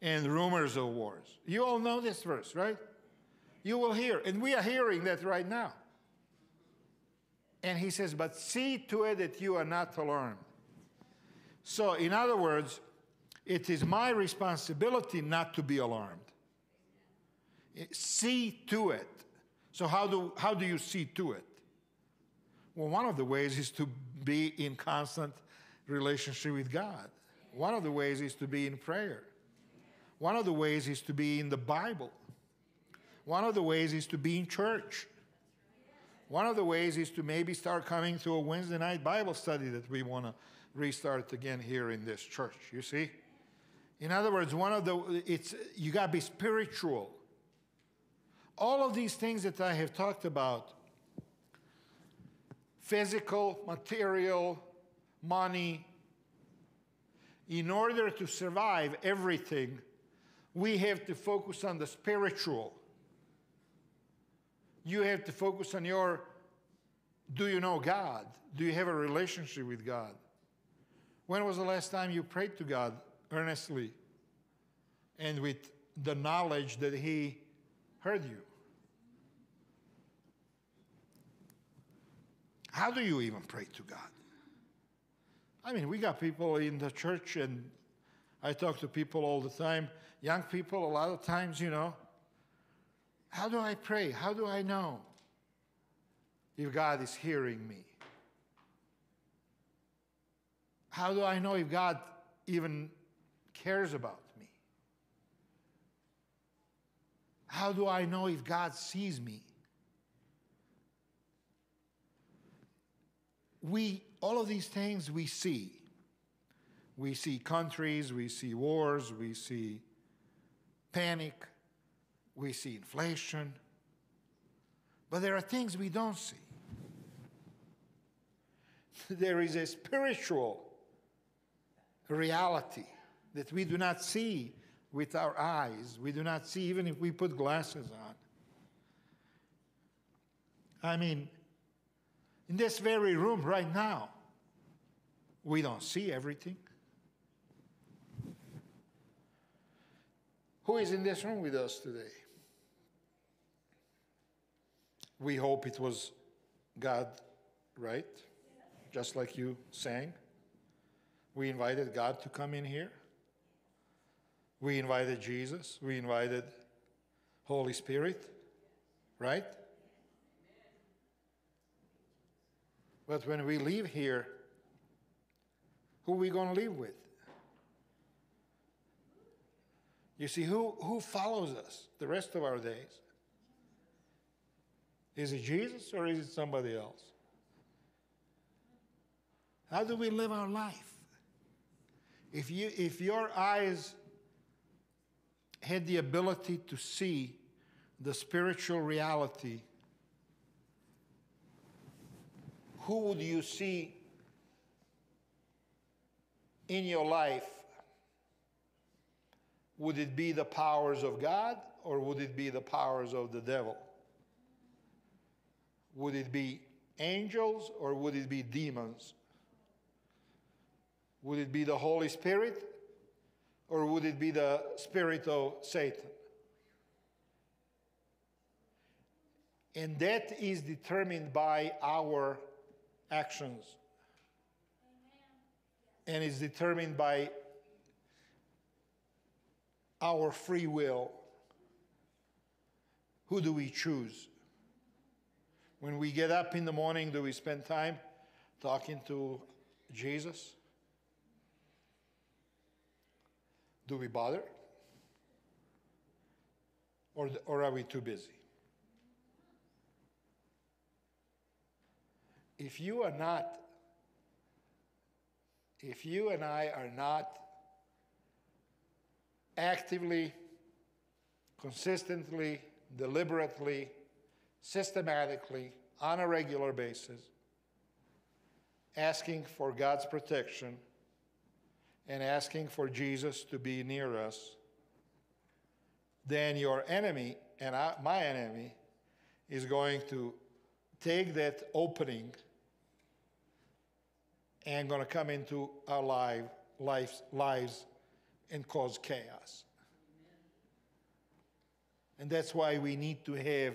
and rumors of wars. You all know this verse, right? You will hear. And we are hearing that right now. And he says, But see to it that you are not alarmed. So, in other words, it is my responsibility not to be alarmed. See to it. So, how do, how do you see to it? Well, one of the ways is to be in constant relationship with God. One of the ways is to be in prayer. One of the ways is to be in the Bible. One of the ways is to be in church. One of the ways is to maybe start coming to a Wednesday night Bible study that we want to restart again here in this church. You see? In other words, one of the it's you got to be spiritual. All of these things that I have talked about physical, material, money in order to survive everything, we have to focus on the spiritual. You have to focus on your do you know God? Do you have a relationship with God? When was the last time you prayed to God earnestly and with the knowledge that He heard you? How do you even pray to God? I mean, we got people in the church, and I talk to people all the time, young people, a lot of times, you know. How do I pray? How do I know if God is hearing me? How do I know if God even cares about me? How do I know if God sees me? We, all of these things we see. We see countries, we see wars, we see panic, we see inflation. But there are things we don't see. <laughs> There is a spiritual reality that we do not see with our eyes. We do not see even if we put glasses on. I mean, in this very room right now, we don't see everything. Who is in this room with us today? We hope it was God, right? Just like you sang. We invited God to come in here. We invited Jesus. We invited Holy Spirit, right? But when we leave here, who are we going to live with? You see, who, who follows us the rest of our days? Is it Jesus or is it somebody else? How do we live our life? If, you, if your eyes had the ability to see the spiritual reality, who would you see in your life would it be the powers of God or would it be the powers of the devil? Would it be angels or would it be demons? Would it be the Holy Spirit or would it be the spirit of Satan? And that is determined by our actions. And is determined by our free will. Who do we choose? When we get up in the morning, do we spend time talking to Jesus? Do we bother? Or, or are we too busy? If you are not, if you and I are not actively, consistently, deliberately, systematically, on a regular basis, asking for God's protection and asking for Jesus to be near us, then your enemy and I, my enemy is going to take that opening and going to come into our life, lives, lives and cause chaos. And that's why we need to have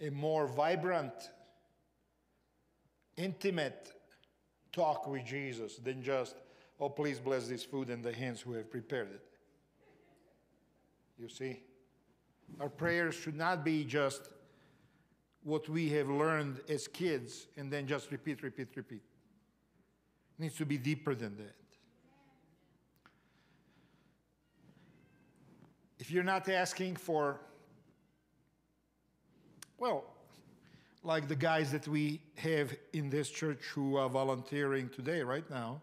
a more vibrant, intimate talk with Jesus than just, oh, please bless this food and the hands who have prepared it. You see? Our prayers should not be just what we have learned as kids and then just repeat, repeat, repeat. It needs to be deeper than that. If you're not asking for, well, like the guys that we have in this church who are volunteering today, right now,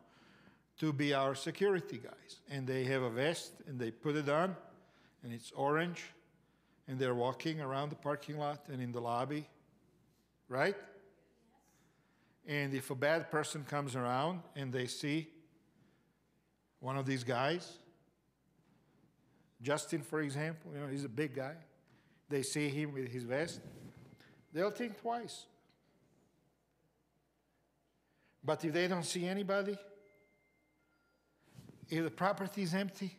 to be our security guys. And they have a vest and they put it on, and it's orange, and they're walking around the parking lot and in the lobby, right? And if a bad person comes around and they see one of these guys, Justin, for example, you know, he's a big guy. They see him with his vest, they'll think twice. But if they don't see anybody, if the property is empty,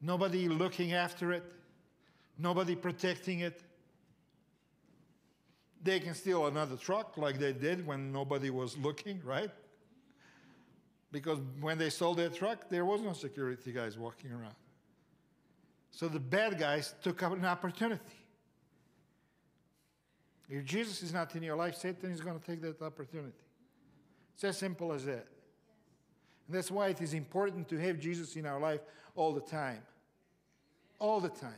nobody looking after it, nobody protecting it, they can steal another truck like they did when nobody was looking, right? Because when they sold their truck, there was no security guys walking around. So the bad guys took up an opportunity. If Jesus is not in your life, Satan is going to take that opportunity. It's as simple as that. And that's why it is important to have Jesus in our life all the time. All the time.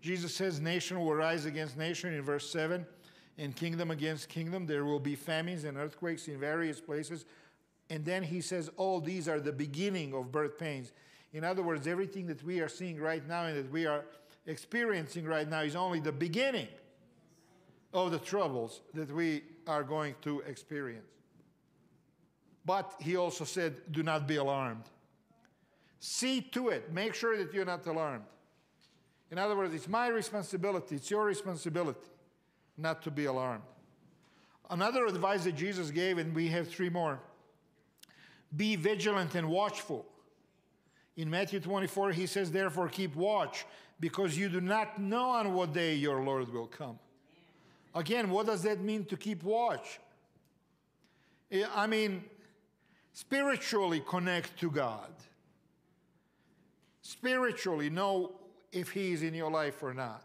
Jesus says, Nation will rise against nation in verse 7, and kingdom against kingdom. There will be famines and earthquakes in various places. And then he says, All these are the beginning of birth pains. In other words, everything that we are seeing right now and that we are experiencing right now is only the beginning of the troubles that we are going to experience. But he also said, Do not be alarmed. See to it, make sure that you're not alarmed. In other words, it's my responsibility, it's your responsibility not to be alarmed. Another advice that Jesus gave, and we have three more be vigilant and watchful. In Matthew 24, he says, Therefore, keep watch, because you do not know on what day your Lord will come. Again, what does that mean to keep watch? I mean, spiritually connect to God. Spiritually know if He is in your life or not.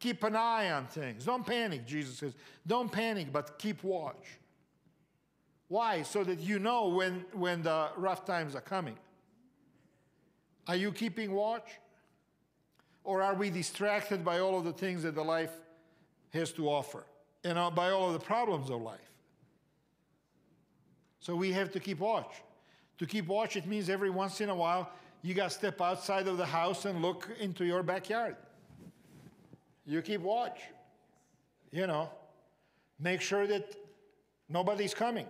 Keep an eye on things. Don't panic, Jesus says. Don't panic, but keep watch. Why? So that you know when, when the rough times are coming. Are you keeping watch? Or are we distracted by all of the things that the life has to offer and uh, by all of the problems of life? So we have to keep watch. To keep watch, it means every once in a while you got to step outside of the house and look into your backyard. You keep watch. You know, make sure that nobody's coming.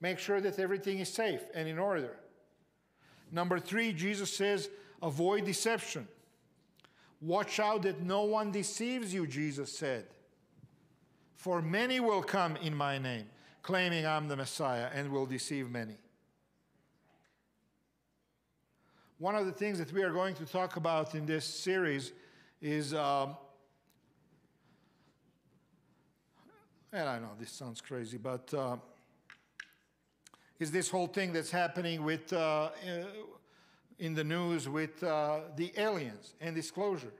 Make sure that everything is safe and in order. Number three, Jesus says, avoid deception. Watch out that no one deceives you, Jesus said. For many will come in my name, claiming I'm the Messiah, and will deceive many. One of the things that we are going to talk about in this series is, um, and I know this sounds crazy, but uh, is this whole thing that's happening with uh, uh, in the news with uh, the aliens and disclosure.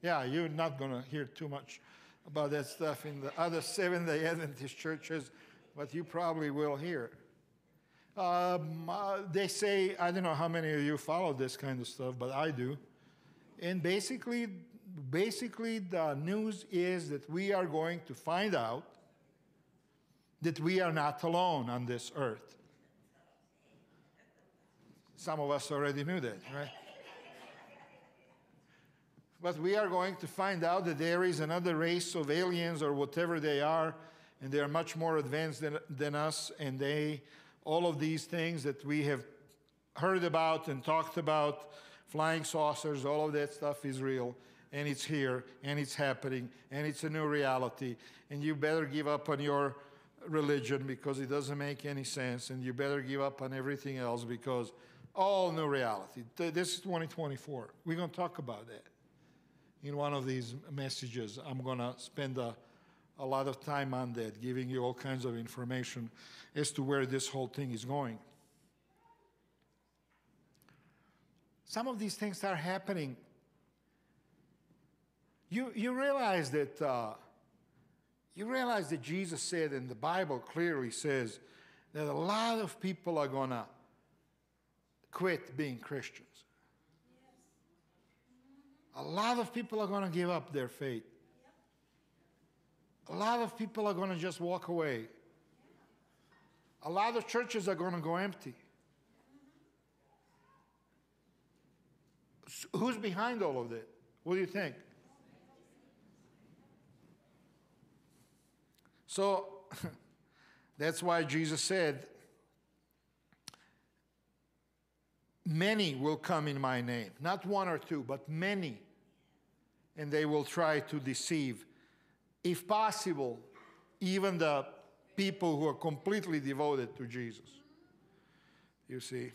Yeah, you're not going to hear too much about that stuff in the other <laughs> Seventh day Adventist churches, but you probably will hear. Um, uh, they say, I don't know how many of you follow this kind of stuff, but I do. And basically, basically, the news is that we are going to find out that we are not alone on this earth. Some of us already knew that, right? but we are going to find out that there is another race of aliens or whatever they are, and they are much more advanced than, than us, and they, all of these things that we have heard about and talked about, flying saucers, all of that stuff is real, and it's here, and it's happening, and it's a new reality, and you better give up on your religion because it doesn't make any sense, and you better give up on everything else because all new reality. This is 2024. We're going to talk about that in one of these messages. I'm going to spend a, a lot of time on that, giving you all kinds of information as to where this whole thing is going. Some of these things are happening. You, you realize that uh, you realize that Jesus said, and the Bible clearly says, that a lot of people are going to quit being Christians. A lot of people are going to give up their faith. A lot of people are going to just walk away. A lot of churches are going to go empty. Who's behind all of that? What do you think? So <laughs> that's why Jesus said, Many will come in my name, not one or two, but many, and they will try to deceive, if possible, even the people who are completely devoted to Jesus. You see?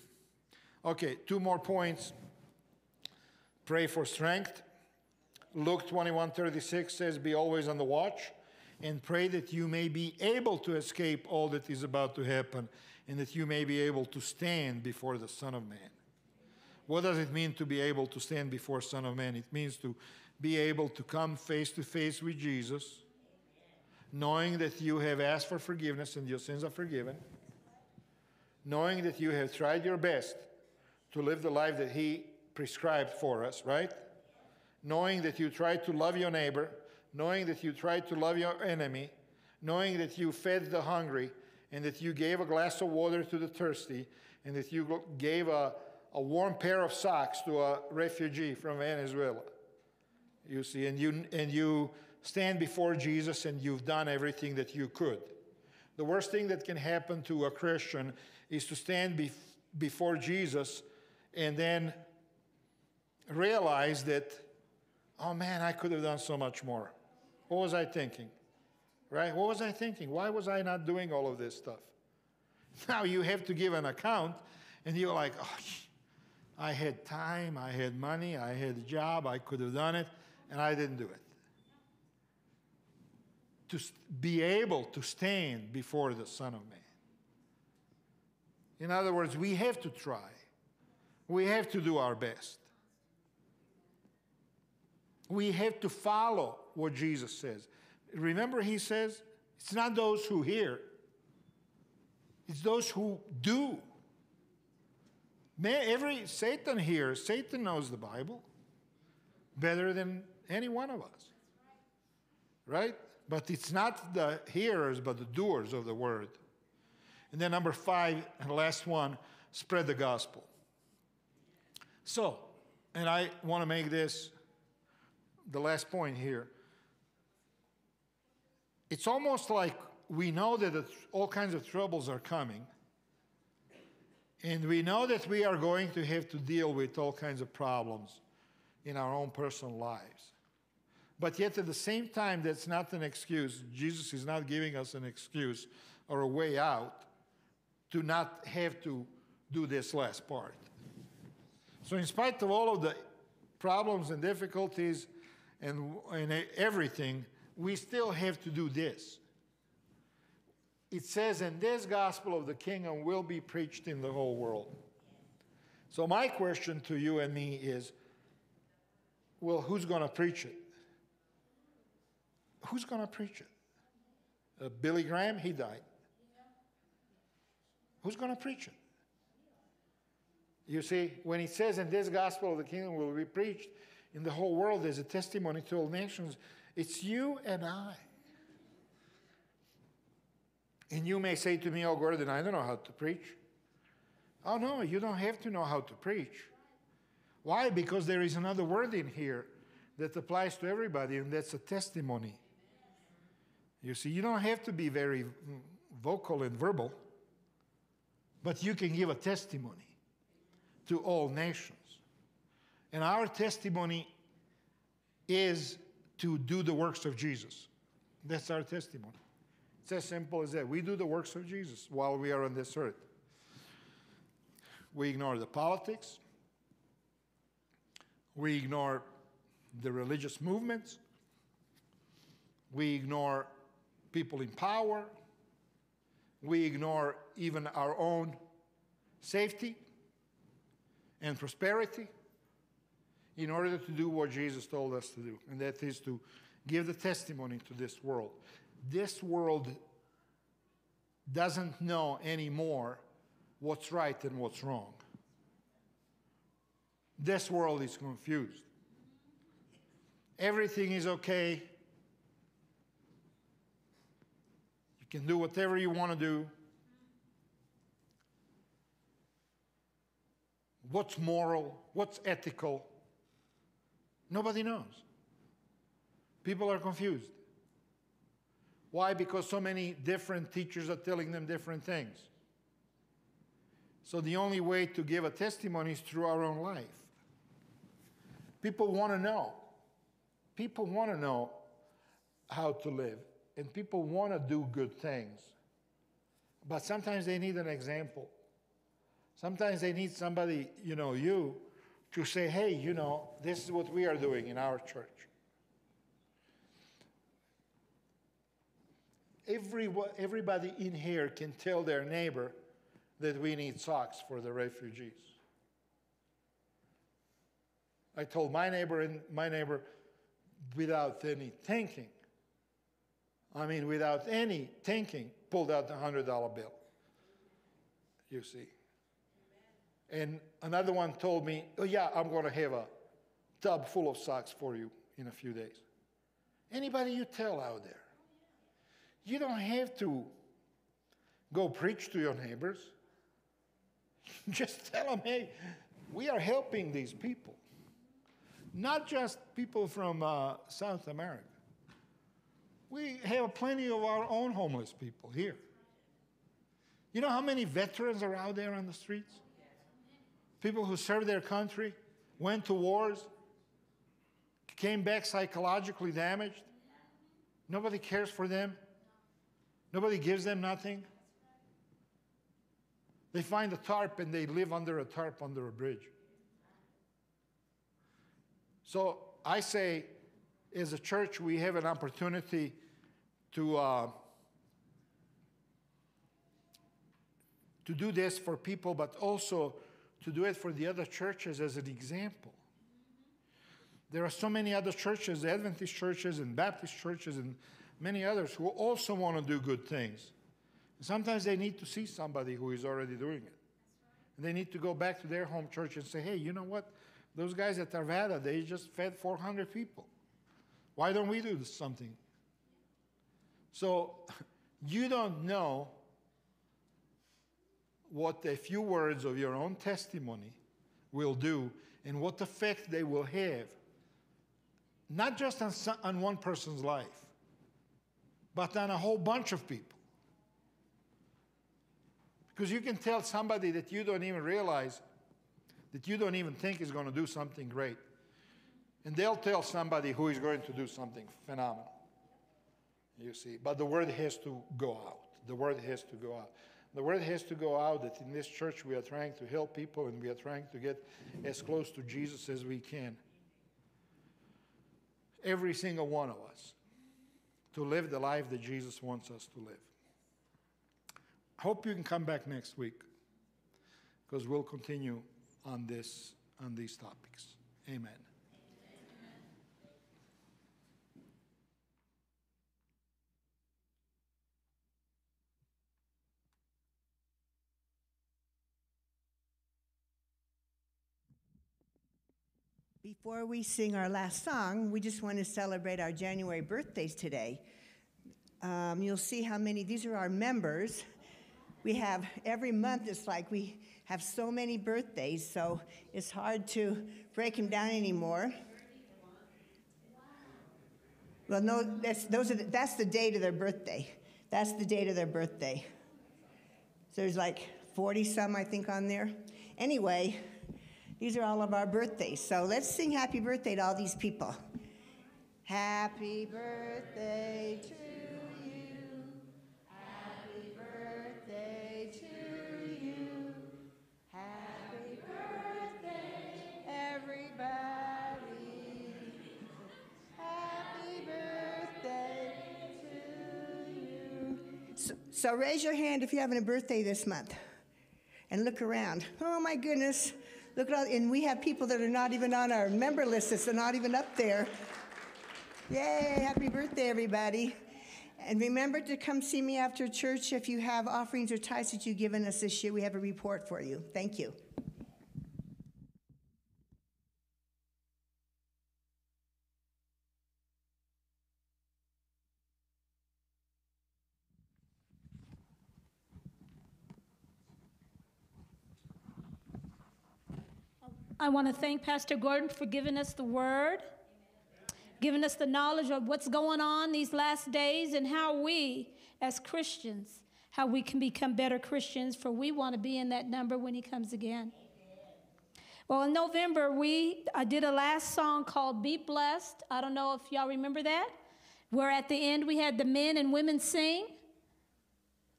Okay, two more points. Pray for strength. Luke 21 36 says, Be always on the watch and pray that you may be able to escape all that is about to happen and that you may be able to stand before the Son of Man. What does it mean to be able to stand before Son of Man? It means to be able to come face to face with Jesus, knowing that you have asked for forgiveness and your sins are forgiven, knowing that you have tried your best to live the life that He prescribed for us, right? Knowing that you tried to love your neighbor knowing that you tried to love your enemy, knowing that you fed the hungry, and that you gave a glass of water to the thirsty, and that you gave a, a warm pair of socks to a refugee from Venezuela. You see, and you, and you stand before Jesus and you've done everything that you could. The worst thing that can happen to a Christian is to stand bef- before Jesus and then realize that, oh man, I could have done so much more. What was I thinking? Right? What was I thinking? Why was I not doing all of this stuff? <laughs> Now you have to give an account, and you're like, oh, I had time, I had money, I had a job, I could have done it, and I didn't do it. To be able to stand before the Son of Man. In other words, we have to try, we have to do our best. We have to follow what Jesus says. Remember, he says, it's not those who hear, it's those who do. Man, every Satan here, Satan knows the Bible better than any one of us. Right? But it's not the hearers, but the doers of the word. And then number five, and last one, spread the gospel. So, and I want to make this the last point here. It's almost like we know that all kinds of troubles are coming. And we know that we are going to have to deal with all kinds of problems in our own personal lives. But yet, at the same time, that's not an excuse. Jesus is not giving us an excuse or a way out to not have to do this last part. So, in spite of all of the problems and difficulties and, and everything, we still have to do this. It says, and this gospel of the kingdom will be preached in the whole world. So, my question to you and me is well, who's going to preach it? Who's going to preach it? Uh, Billy Graham, he died. Who's going to preach it? You see, when it says, and this gospel of the kingdom will be preached in the whole world as a testimony to all nations, it's you and I. And you may say to me, Oh, Gordon, I don't know how to preach. Oh, no, you don't have to know how to preach. Why? Because there is another word in here that applies to everybody, and that's a testimony. You see, you don't have to be very vocal and verbal, but you can give a testimony to all nations. And our testimony is to do the works of Jesus. That's our testimony. It's as simple as that. We do the works of Jesus while we are on this earth. We ignore the politics, we ignore the religious movements, we ignore people in power, we ignore even our own safety and prosperity in order to do what Jesus told us to do, and that is to give the testimony to this world. This world doesn't know anymore what's right and what's wrong. This world is confused. Everything is okay. You can do whatever you want to do. What's moral? What's ethical? Nobody knows. People are confused. Why? Because so many different teachers are telling them different things. So the only way to give a testimony is through our own life. People want to know. People want to know how to live, and people want to do good things. But sometimes they need an example. Sometimes they need somebody, you know, you, to say, hey, you know, this is what we are doing in our church. Every, everybody in here can tell their neighbor that we need socks for the refugees. I told my neighbor and my neighbor without any thinking. I mean, without any thinking, pulled out the $100 bill. You see. And another one told me, Oh, yeah, I'm going to have a tub full of socks for you in a few days. Anybody you tell out there. You don't have to go preach to your neighbors. <laughs> Just tell them, hey, we are helping these people. Not just people from uh, South America. We have plenty of our own homeless people here. You know how many veterans are out there on the streets? People who served their country, went to wars, came back psychologically damaged. Nobody cares for them. Nobody gives them nothing. They find a tarp and they live under a tarp under a bridge. So I say, as a church, we have an opportunity to, uh, to do this for people, but also to do it for the other churches as an example. There are so many other churches, Adventist churches and Baptist churches and many others who also want to do good things. Sometimes they need to see somebody who is already doing it. And they need to go back to their home church and say, hey, you know what? Those guys at Arvada, they just fed 400 people. Why don't we do something? So <laughs> you don't know what a few words of your own testimony will do and what effect they will have, not just on, on one person's life, but on a whole bunch of people. Because you can tell somebody that you don't even realize, that you don't even think is going to do something great. And they'll tell somebody who is going to do something phenomenal. You see, but the word has to go out. The word has to go out. The word has to go out that in this church we are trying to help people and we are trying to get as close to Jesus as we can. Every single one of us to live the life that Jesus wants us to live. I hope you can come back next week because we'll continue on this on these topics. Amen. Before we sing our last song, we just want to celebrate our January birthdays today. Um, you'll see how many, these are our members. We have every month, it's like we have so many birthdays, so it's hard to break them down anymore. Well, no, that's, those are the, that's the date of their birthday. That's the date of their birthday. So there's like 40 some, I think, on there. Anyway, these are all of our birthdays. So let's sing happy birthday to all these people. Happy birthday to you. Happy birthday to you. Happy birthday, everybody. Happy birthday to you. So, so raise your hand if you're having a birthday this month and look around. Oh my goodness. Look at all, and we have people that are not even on our member list, that's they're not even up there. Yay, happy birthday, everybody. And remember to come see me after church if you have offerings or tithes that you've given us this year. We have a report for you. Thank you. I want to thank Pastor Gordon for giving us the word, giving us the knowledge of what's going on these last days and how we, as Christians, how we can become better Christians, for we want to be in that number when he comes again. Well, in November, we I did a last song called Be Blessed. I don't know if y'all remember that. Where at the end we had the men and women sing.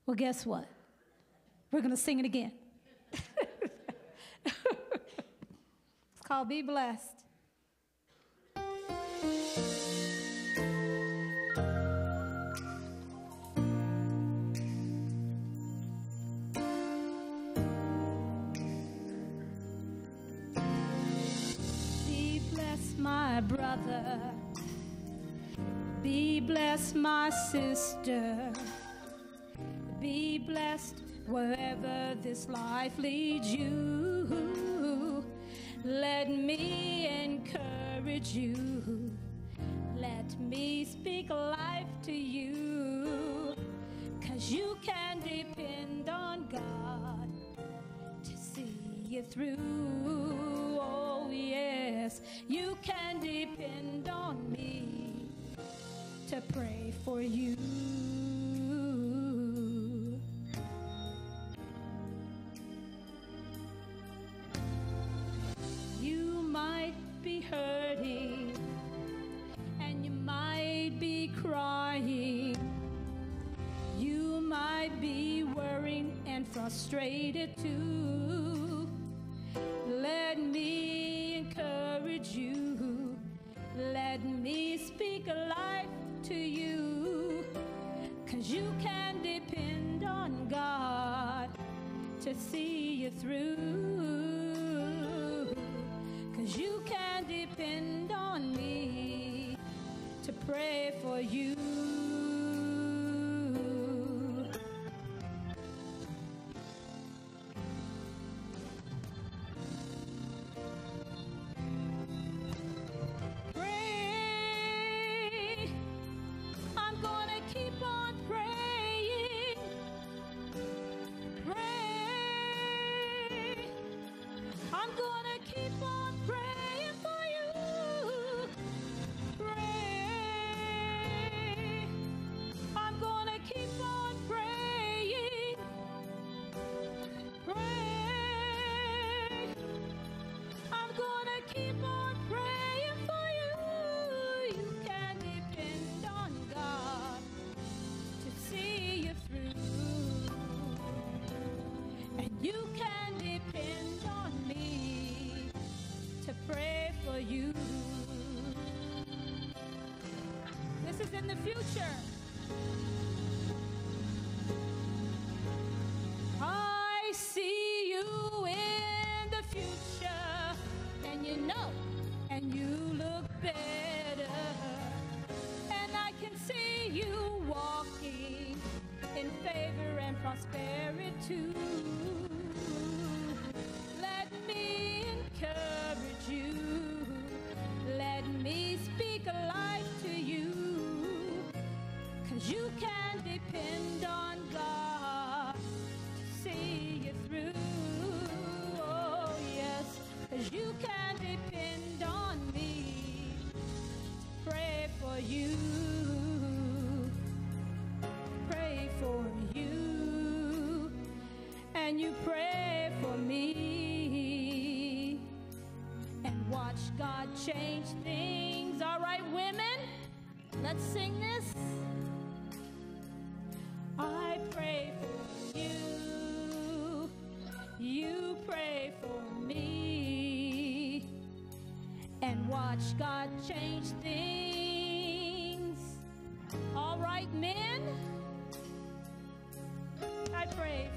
Well, guess what? We're going to sing it again. <laughs> called Be Blessed. Be blessed, my brother. Be blessed, my sister. Be blessed wherever this life leads you. Let me encourage you. Let me speak life to you. Cause you can depend on God to see you through. Oh, yes, you can depend on me to pray for you. Hurting and you might be crying. You might be worrying and frustrated too. Let me encourage you. Let me speak life to you. Cause you can depend on God to see you through. You can depend on me to pray for you. God change things. All right, men? I pray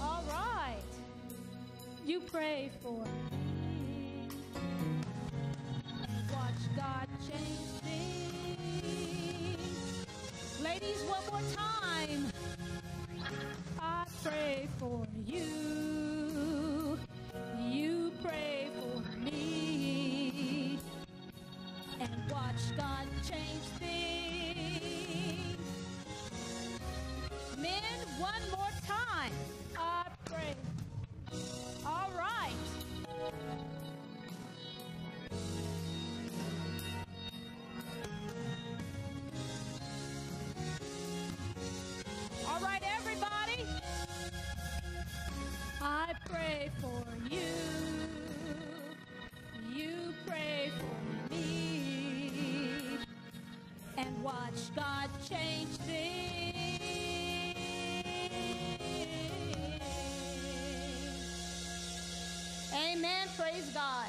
All right. You pray for Praise God.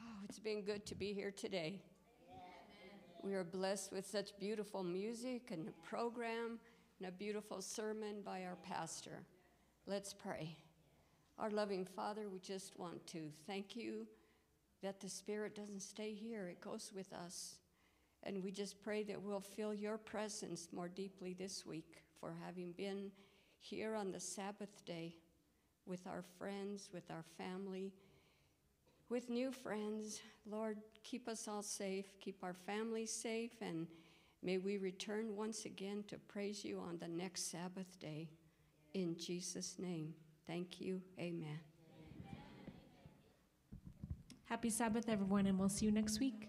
Oh, it's been good to be here today. We are blessed with such beautiful music and a program and a beautiful sermon by our pastor. Let's pray. Our loving Father, we just want to thank you that the Spirit doesn't stay here, it goes with us. And we just pray that we'll feel your presence more deeply this week for having been here on the Sabbath day with our friends, with our family with new friends. Lord, keep us all safe, keep our families safe, and may we return once again to praise you on the next Sabbath day. In Jesus' name, thank you. Amen. Happy Sabbath, everyone, and we'll see you next week.